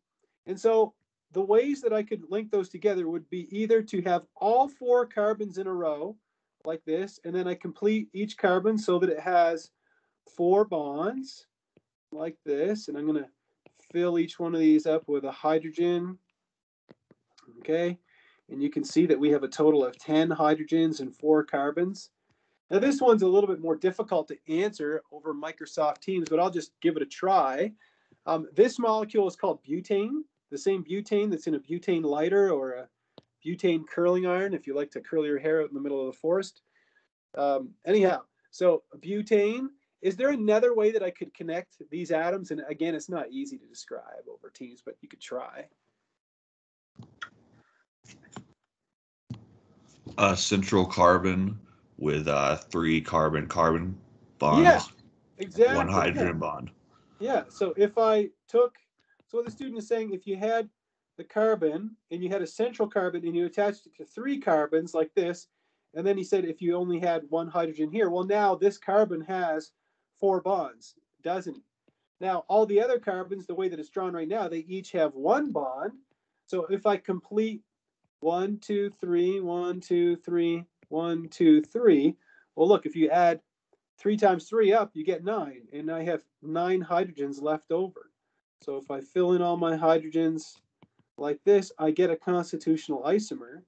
And so the ways that I could link those together would be either to have all four carbons in a row like this, and then I complete each carbon so that it has four bonds like this, and I'm going to fill each one of these up with a hydrogen. Okay, and you can see that we have a total of 10 hydrogens and four carbons. Now this one's a little bit more difficult to answer over Microsoft Teams, but I'll just give it a try. Um, this molecule is called butane, the same butane that's in a butane lighter or a butane curling iron if you like to curl your hair out in the middle of the forest. Um, anyhow, so butane is there another way that I could connect these atoms? And again, it's not easy to describe over Teams, but you could try. A central carbon with uh, three carbon carbon bonds. Yeah, exactly. One hydrogen yeah. bond. Yeah. So if I took, so what the student is saying, if you had the carbon and you had a central carbon and you attached it to three carbons like this, and then he said if you only had one hydrogen here, well, now this carbon has four bonds, doesn't it? Now, all the other carbons, the way that it's drawn right now, they each have one bond. So if I complete one, two, three, one, two, three, one, two, three, well, look, if you add three times three up, you get nine, and I have nine hydrogens left over. So if I fill in all my hydrogens like this, I get a constitutional isomer,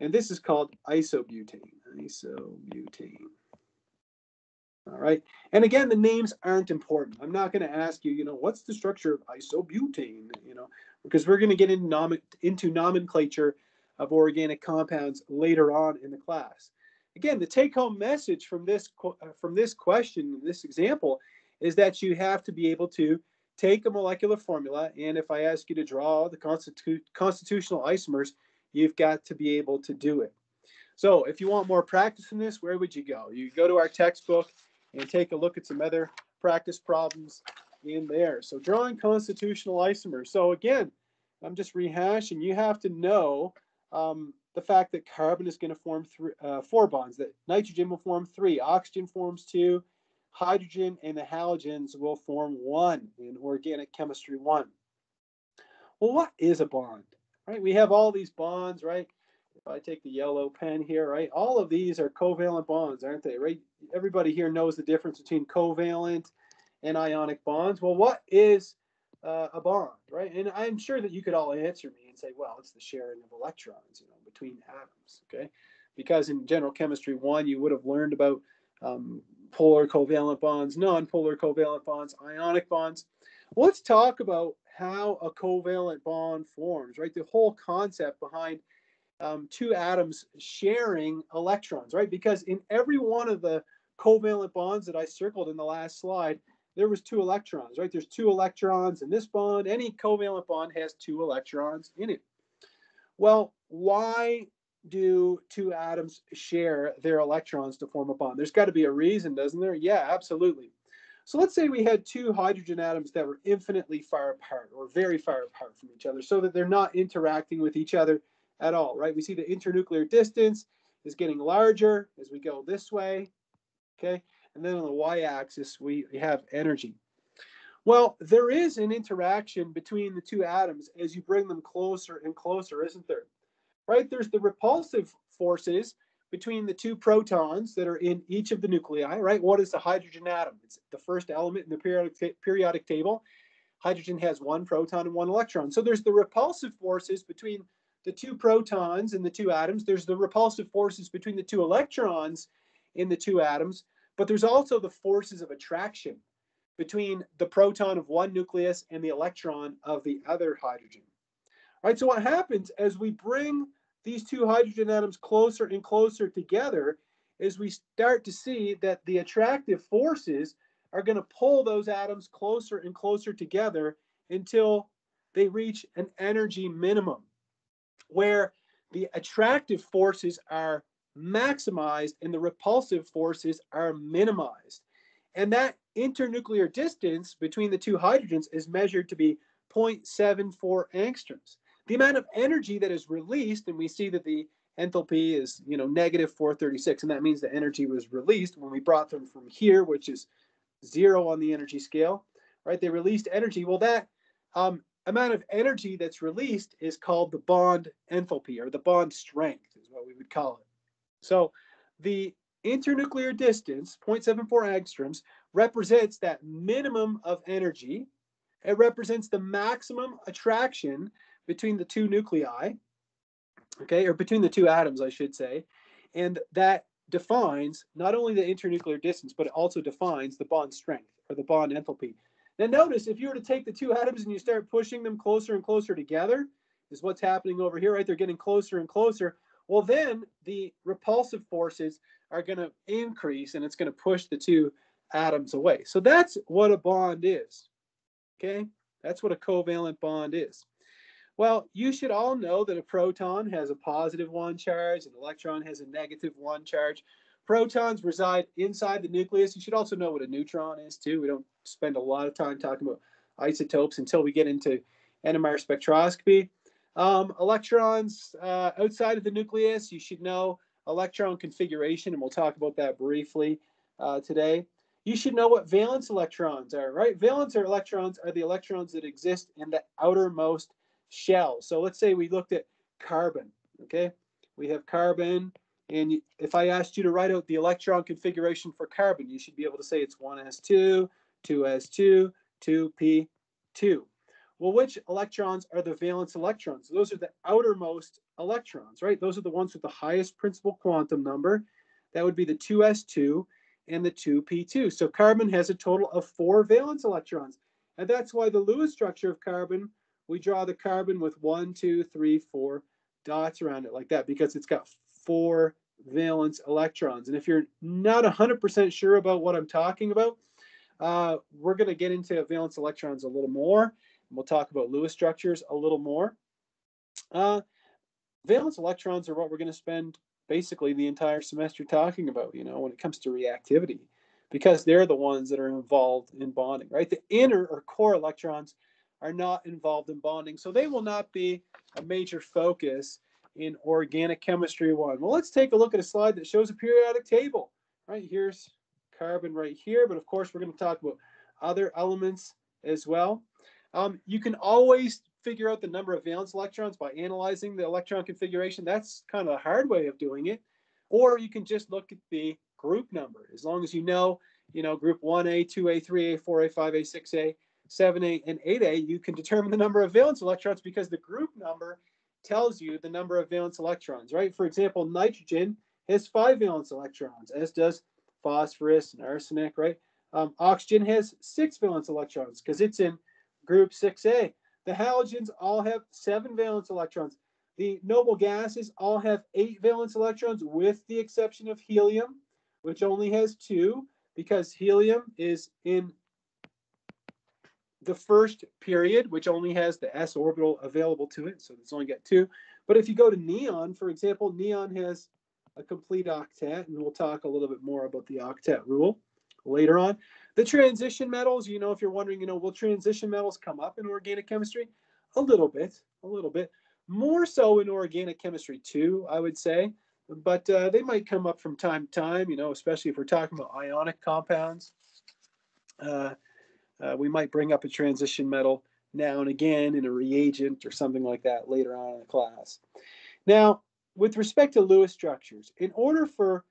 and this is called isobutane. Isobutane. All right. And again, the names aren't important. I'm not going to ask you, you know, what's the structure of isobutane, you know, because we're going to get into, into nomenclature of organic compounds later on in the class. Again, the take-home message from this from this question, this example, is that you have to be able to take a molecular formula, and if I ask you to draw the constitu- constitutional isomers, you've got to be able to do it. So, if you want more practice in this, where would you go? You go to our textbook and take a look at some other practice problems in there. So drawing constitutional isomers. So again, I'm just rehashing. You have to know um, the fact that carbon is going to form three, uh, four bonds, that nitrogen will form three, oxygen forms two, hydrogen and the halogens will form one in organic chemistry one. Well, what is a bond? Right? We have all these bonds, right? if I take the yellow pen here, right, all of these are covalent bonds, aren't they? Right? Everybody here knows the difference between covalent and ionic bonds. Well, what is uh, a bond, right? And I'm sure that you could all answer me and say, well, it's the sharing of electrons, you know, between atoms, okay? Because in general chemistry one, you would have learned about um, polar covalent bonds, non-polar covalent bonds, ionic bonds. Let's talk about how a covalent bond forms, right? The whole concept behind um, two atoms sharing electrons, right? Because in every one of the covalent bonds that I circled in the last slide, there was two electrons, right? There's two electrons in this bond. Any covalent bond has two electrons in it. Well, why do two atoms share their electrons to form a bond? There's got to be a reason, doesn't there? Yeah, absolutely. So let's say we had two hydrogen atoms that were infinitely far apart or very far apart from each other so that they're not interacting with each other at all, right? We see the internuclear distance is getting larger as we go this way, okay? And then on the y-axis, we, have energy. Well, there is an interaction between the two atoms as you bring them closer and closer, isn't there? Right? There's the repulsive forces between the two protons that are in each of the nuclei, right? What is the hydrogen atom? It's the first element in the periodic, periodic table. Hydrogen has one proton and one electron. So there's the repulsive forces between the two protons and the two atoms. There's the repulsive forces between the two electrons in the two atoms. But there's also the forces of attraction between the proton of one nucleus and the electron of the other hydrogen. All right, so what happens as we bring these two hydrogen atoms closer and closer together is we start to see that the attractive forces are going to pull those atoms closer and closer together until they reach an energy minimum where the attractive forces are maximized and the repulsive forces are minimized. And that internuclear distance between the two hydrogens is measured to be 0.74 angstroms. The amount of energy that is released, and we see that the enthalpy is, you know, negative 436, and that means the energy was released when we brought them from here, which is zero on the energy scale, right? They released energy. Well, that um, amount of energy that's released is called the bond enthalpy, or the bond strength, is what we would call it. So the internuclear distance, 0.74 angstroms, represents that minimum of energy. It represents the maximum attraction between the two nuclei, okay, or between the two atoms, I should say. And that defines not only the internuclear distance, but it also defines the bond strength or the bond enthalpy. Now, notice if you were to take the two atoms and you start pushing them closer and closer together, is what's happening over here, right? They're getting closer and closer. Well, then the repulsive forces are going to increase and it's going to push the two atoms away. So that's what a bond is. Okay? That's what a covalent bond is. Well, you should all know that a proton has a positive one charge, an electron has a negative one charge. Protons reside inside the nucleus. You should also know what a neutron is, too. We don't spend a lot of time talking about isotopes until we get into NMR spectroscopy. Um, electrons uh, outside of the nucleus, you should know electron configuration, and we'll talk about that briefly uh, today. You should know what valence electrons are, right? Valence or electrons are the electrons that exist in the outermost shell. So let's say we looked at carbon, okay? We have carbon, and if I asked you to write out the electron configuration for carbon, you should be able to say it's 1s2, 2s2, 2p2. Well, which electrons are the valence electrons? Those are the outermost electrons, right? Those are the ones with the highest principal quantum number. That would be the 2s2 and the 2p2. So carbon has a total of four valence electrons. And that's why the Lewis structure of carbon, we draw the carbon with one, two, three, four dots around it like that because it's got four valence electrons. And if you're not 100% sure about what I'm talking about, uh, we're going to get into valence electrons a little more. We'll talk about Lewis structures a little more. Uh, valence electrons are what we're going to spend basically the entire semester talking about, you know, when it comes to reactivity, because they're the ones that are involved in bonding, right? The inner or core electrons are not involved in bonding, so they will not be a major focus in organic chemistry one. Well, let's take a look at a slide that shows a periodic table, right? Here's carbon right here, but of course we're going to talk about other elements as well. Um, you can always figure out the number of valence electrons by analyzing the electron configuration. That's kind of a hard way of doing it. Or you can just look at the group number. As long as you know, you know, group 1A, 2A, 3A, 4A, 5A, 6A, 7A, and 8A, you can determine the number of valence electrons because the group number tells you the number of valence electrons, right? For example, nitrogen has five valence electrons, as does phosphorus and arsenic, right? Um, oxygen has six valence electrons because it's in group 6A. The halogens all have seven valence electrons. The noble gases all have eight valence electrons with the exception of helium, which only has two because helium is in the first period, which only has the s orbital available to it. So it's only got two. But if you go to neon, for example, neon has a complete octet, and we'll talk a little bit more about the octet rule later on. The transition metals, you know, if you're wondering, you know, will transition metals come up in organic chemistry? A little bit, a little bit. More so in organic chemistry two, I would say. But uh, they might come up from time to time, you know, especially if we're talking about ionic compounds. Uh, uh, we might bring up a transition metal now and again in a reagent or something like that later on in the class. Now, with respect to Lewis structures, in order for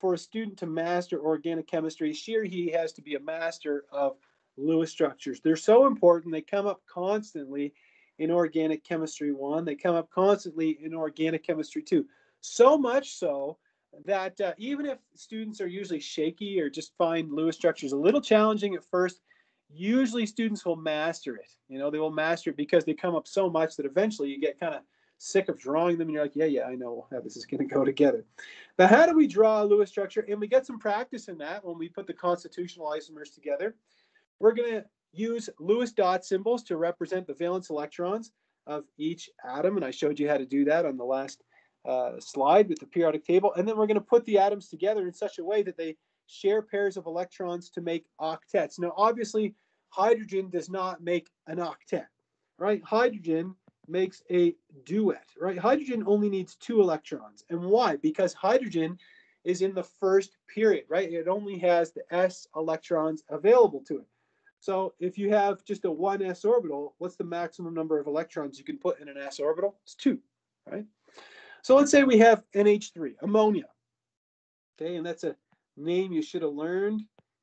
for a student to master organic chemistry, she or he has to be a master of Lewis structures. They're so important. They come up constantly in organic chemistry one. They come up constantly in organic chemistry two. So much so that uh, even if students are usually shaky or just find Lewis structures a little challenging at first, usually students will master it. You know, they will master it because they come up so much that eventually you get kind of sick of drawing them and you're like, yeah, yeah, I know how this is going *laughs* to go together. But how do we draw a Lewis structure? And we get some practice in that when we put the constitutional isomers together. We're going to use Lewis dot symbols to represent the valence electrons of each atom. And I showed you how to do that on the last uh, slide with the periodic table. And then we're going to put the atoms together in such a way that they share pairs of electrons to make octets. Now, obviously, hydrogen does not make an octet, right? Hydrogen makes a duet, right? Hydrogen only needs two electrons. And why? Because hydrogen is in the first period, right? It only has the s electrons available to it. So if you have just a 1s orbital, what's the maximum number of electrons you can put in an s orbital? It's 2, right? So let's say we have NH3, ammonia. Okay, and that's a name you should have learned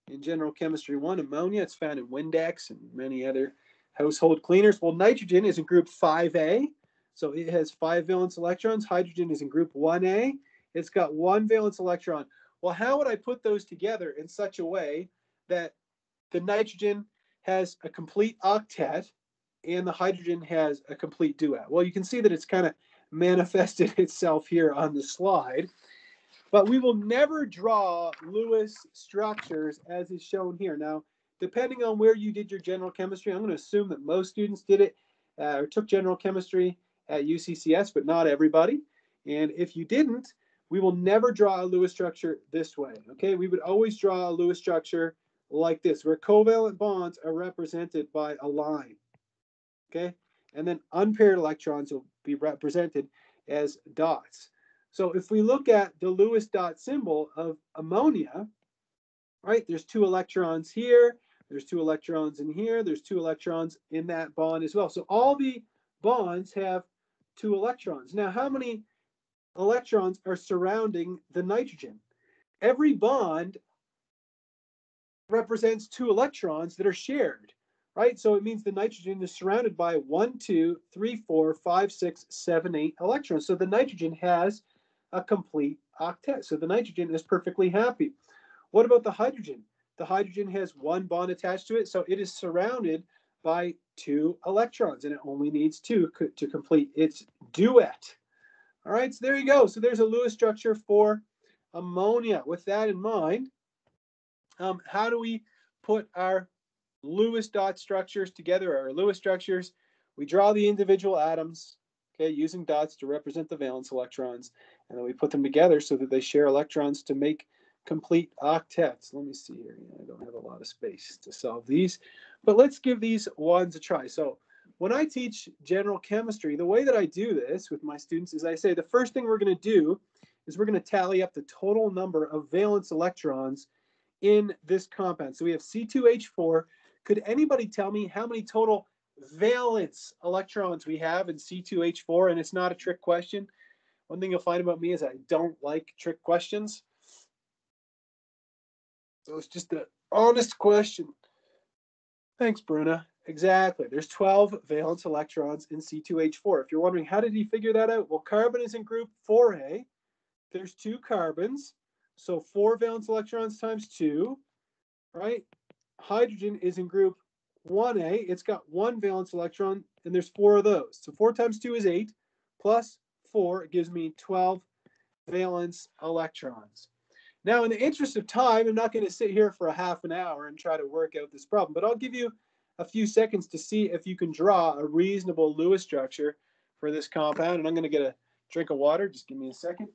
in General Chemistry 1. Ammonia, it's found in Windex and many other household cleaners. Well, nitrogen is in group 5A, so it has five valence electrons. Hydrogen is in group 1A, it's got one valence electron. Well, how would I put those together in such a way that the nitrogen has a complete octet and the hydrogen has a complete duet? Well, you can see that it's kind of manifested *laughs* itself here on the slide. But we will never draw Lewis structures as is shown here. Now, depending on where you did your general chemistry, I'm going to assume that most students did it uh, or took general chemistry at UCCS, but not everybody. And if you didn't, we will never draw a Lewis structure this way. Okay, we would always draw a Lewis structure like this, where covalent bonds are represented by a line. Okay, and then unpaired electrons will be represented as dots. So if we look at the Lewis dot symbol of ammonia, right, there's two electrons here, there's two electrons in here. There's two electrons in that bond as well. So all the bonds have two electrons. Now, how many electrons are surrounding the nitrogen? Every bond represents two electrons that are shared, right? So it means the nitrogen is surrounded by one, two, three, four, five, six, seven, eight electrons. So the nitrogen has a complete octet. So the nitrogen is perfectly happy. What about the hydrogen? The hydrogen has one bond attached to it, so it is surrounded by two electrons, and it only needs two to complete its duet. All right, so there you go. So there's a Lewis structure for ammonia. With that in mind, um, how do we put our Lewis dot structures together, our Lewis structures? We draw the individual atoms, okay, using dots to represent the valence electrons, and then we put them together so that they share electrons to make complete octets. Let me see here. I don't have a lot of space to solve these, but let's give these ones a try. So when I teach general chemistry, the way that I do this with my students is I say the first thing we're going to do is we're going to tally up the total number of valence electrons in this compound. So we have C2H4. Could anybody tell me how many total valence electrons we have in C2H4? And it's not a trick question. One thing you'll find about me is I don't like trick questions. So it's just an honest question. Thanks, Bruna. Exactly. There's 12 valence electrons in C2H4. If you're wondering, how did he figure that out? Well, carbon is in group 4A. There's two carbons. So four valence electrons times two, right? Hydrogen is in group 1A. It's got one valence electron, and there's four of those. So four times two is eight. plus 4 gives me 12 valence electrons. Now, in the interest of time, I'm not going to sit here for a half an hour and try to work out this problem, but I'll give you a few seconds to see if you can draw a reasonable Lewis structure for this compound. And I'm going to get a drink of water. Just give me a second.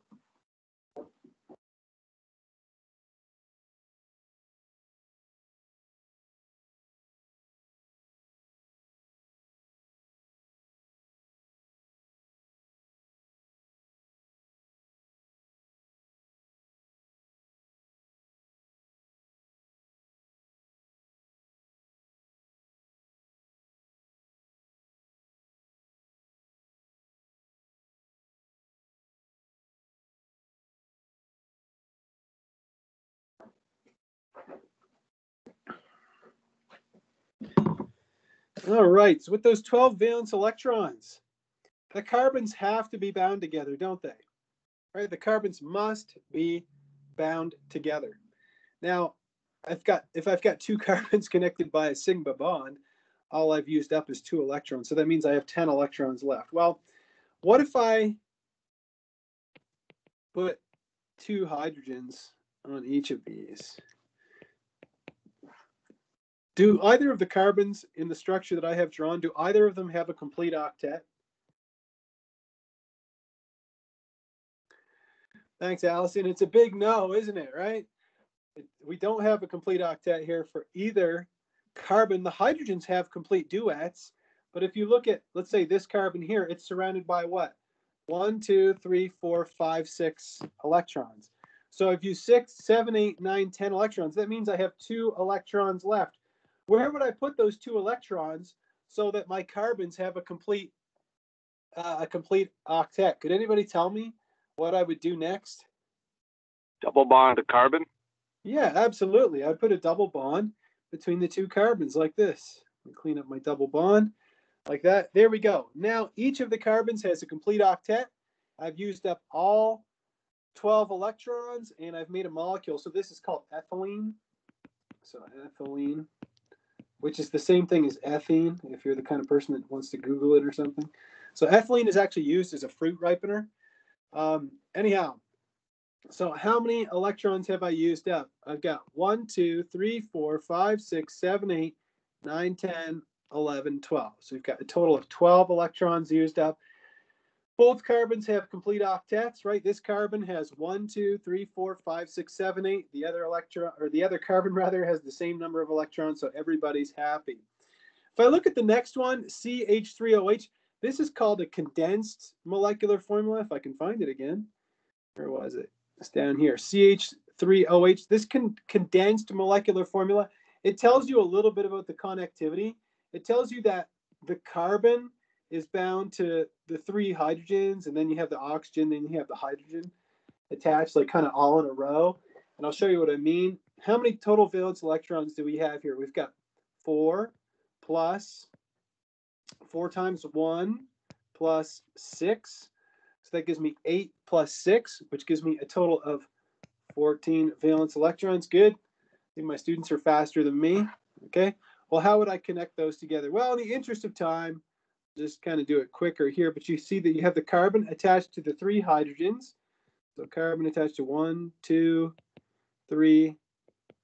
All right, so with those 12 valence electrons, the carbons have to be bound together, don't they? Right, the carbons must be bound together. Now, I've got if I've got two *laughs* carbons connected by a sigma bond, all I've used up is two electrons. So that means I have 10 electrons left. Well, what if I put two hydrogens on each of these? Do either of the carbons in the structure that I have drawn, do either of them have a complete octet? Thanks, Allison. It's a big no, isn't it, right? We don't have a complete octet here for either carbon. The hydrogens have complete duets, but if you look at, let's say this carbon here, it's surrounded by what? One, two, three, four, five, six electrons. So if you six, seven, eight, nine, ten electrons, that means I have two electrons left where would I put those two electrons so that my carbons have a complete uh, a complete octet? Could anybody tell me what I would do next? Double bond to carbon? Yeah, absolutely. I'd put a double bond between the two carbons like this. clean up my double bond like that. There we go. Now each of the carbons has a complete octet. I've used up all 12 electrons and I've made a molecule. So this is called ethylene. So ethylene which is the same thing as ethene, if you're the kind of person that wants to Google it or something. So ethylene is actually used as a fruit ripener. Um, anyhow, so how many electrons have I used up? I've got 1, 2, 3, 4, 5, 6, 7, 8, 9, 10, 11, 12. So we've got a total of 12 electrons used up. Both carbons have complete octets, right? This carbon has one, two, three, four, five, six, seven, eight. The other electron, or the other carbon *laughs* rather, has the same number of electrons, so everybody's happy. If I look at the next one, CH3OH, this is called a condensed molecular formula. If I can find it again, where was it? It's down here. CH3OH. This con condensed molecular formula. It tells you a little bit about the connectivity. It tells you that the carbon is bound to the three hydrogens, and then you have the oxygen, then you have the hydrogen attached, like kind of all in a row. And I'll show you what I mean. How many total valence electrons do we have here? We've got four plus four times one plus six. So that gives me eight plus six, which gives me a total of 14 valence electrons. Good. I think my students are faster than me. Okay. Well, how would I connect those together? Well, in the interest of time, just kind of do it quicker here, but you see that you have the carbon attached to the three hydrogens. So carbon attached to one, two, three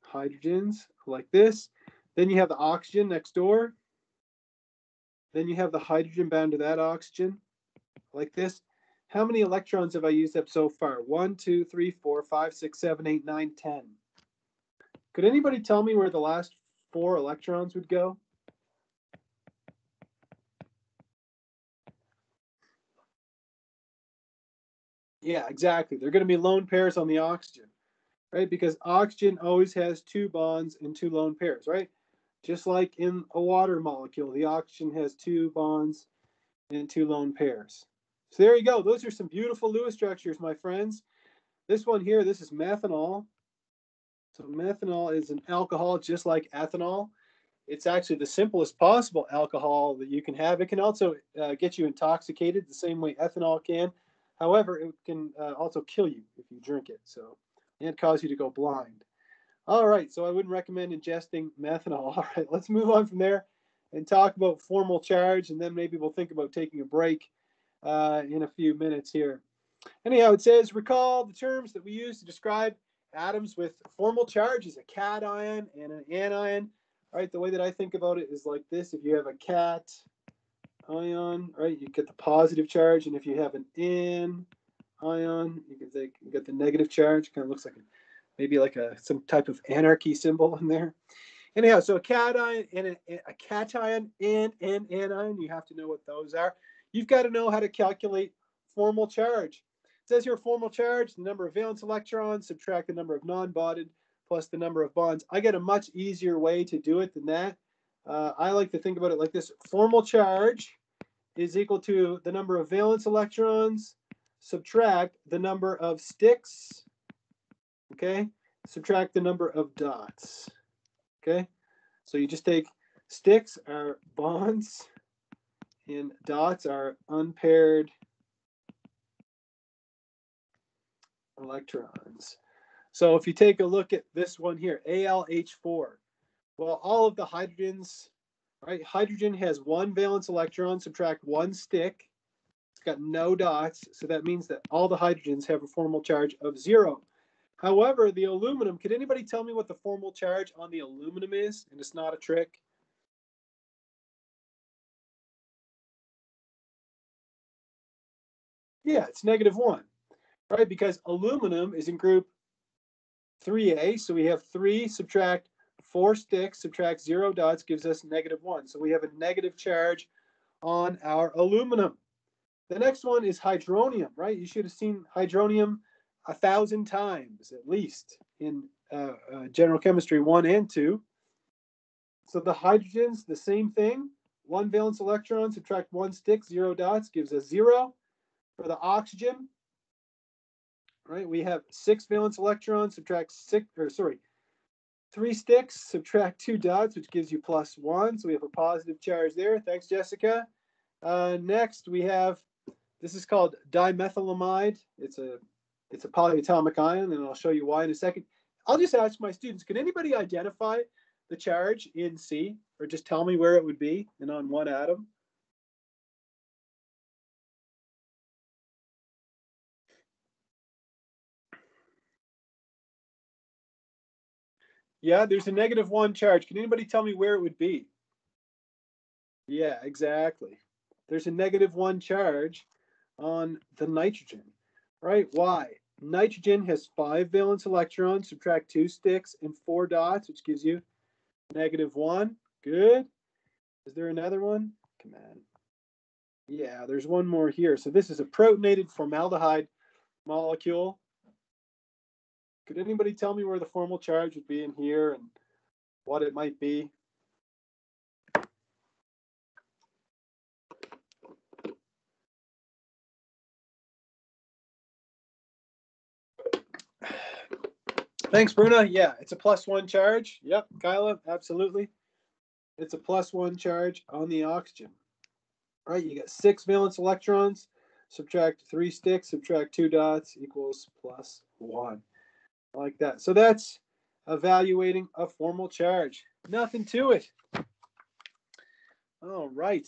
hydrogens like this. Then you have the oxygen next door. Then you have the hydrogen bound to that oxygen like this. How many electrons have I used up so far? One, two, three, four, five, six, seven, eight, nine, ten. Could anybody tell me where the last four electrons would go? Yeah, exactly. They're going to be lone pairs on the oxygen, right? Because oxygen always has two bonds and two lone pairs, right? Just like in a water molecule, the oxygen has two bonds and two lone pairs. So there you go. Those are some beautiful Lewis structures, my friends. This one here, this is methanol. So methanol is an alcohol just like ethanol. It's actually the simplest possible alcohol that you can have. It can also uh, get you intoxicated the same way ethanol can. However, it can uh, also kill you if you drink it, so and cause you to go blind. All right, so I wouldn't recommend ingesting methanol. *laughs* All right, let's move on from there and talk about formal charge, and then maybe we'll think about taking a break uh, in a few minutes here. Anyhow, it says recall the terms that we use to describe atoms with formal charges, a cation and an anion. All right, the way that I think about it is like this. If you have a cat ion, right, you get the positive charge, and if you have an in ion, you you get the negative charge. Kind of looks like a, maybe like a some type of anarchy symbol in there. Anyhow, so a cation and a, a cation and an anion, you have to know what those are. You've got to know how to calculate formal charge. It says here formal charge, the number of valence electrons, subtract the number of non-bonded plus the number of bonds. I get a much easier way to do it than that. Uh, I like to think about it like this. Formal charge is equal to the number of valence electrons, subtract the number of sticks, okay? Subtract the number of dots, okay? So you just take sticks are bonds and dots are unpaired electrons. So if you take a look at this one here, ALH4, well, all of the hydrogens, right? Hydrogen has one valence electron, subtract one stick. It's got no dots, so that means that all the hydrogens have a formal charge of zero. However, the aluminum, could anybody tell me what the formal charge on the aluminum is? And it's not a trick. Yeah, it's negative one, right? Because aluminum is in group 3A. So we have three subtract four sticks, subtract zero dots gives us negative one. So we have a negative charge on our aluminum. The next one is hydronium, right? You should have seen hydronium a thousand times at least in uh, uh, general chemistry one and two. So the hydrogens, the same thing. One valence electron, subtract one stick, zero dots gives us zero. For the oxygen, right, we have six valence electrons, subtract six, or sorry, three sticks, subtract two dots, which gives you plus one. So we have a positive charge there. Thanks, Jessica. Uh, next, we have, this is called dimethylamide. It's a, it's a polyatomic ion, and I'll show you why in a second. I'll just ask my students, can anybody identify the charge in C, or just tell me where it would be and on one atom? Yeah, there's a negative one charge. Can anybody tell me where it would be? Yeah, exactly. There's a negative one charge on the nitrogen, right? Why? Nitrogen has five valence electrons, subtract two sticks and four dots, which gives you negative one. Good. Is there another one? Come on. Yeah, there's one more here. So this is a protonated formaldehyde molecule. Could anybody tell me where the formal charge would be in here and what it might be? Thanks, Bruna. Yeah, it's a plus one charge. Yep, Kyla, absolutely. It's a plus one charge on the oxygen. All right, you got six valence electrons, subtract three sticks, subtract two dots equals plus one. Like that. So that's evaluating a formal charge. Nothing to it. All right.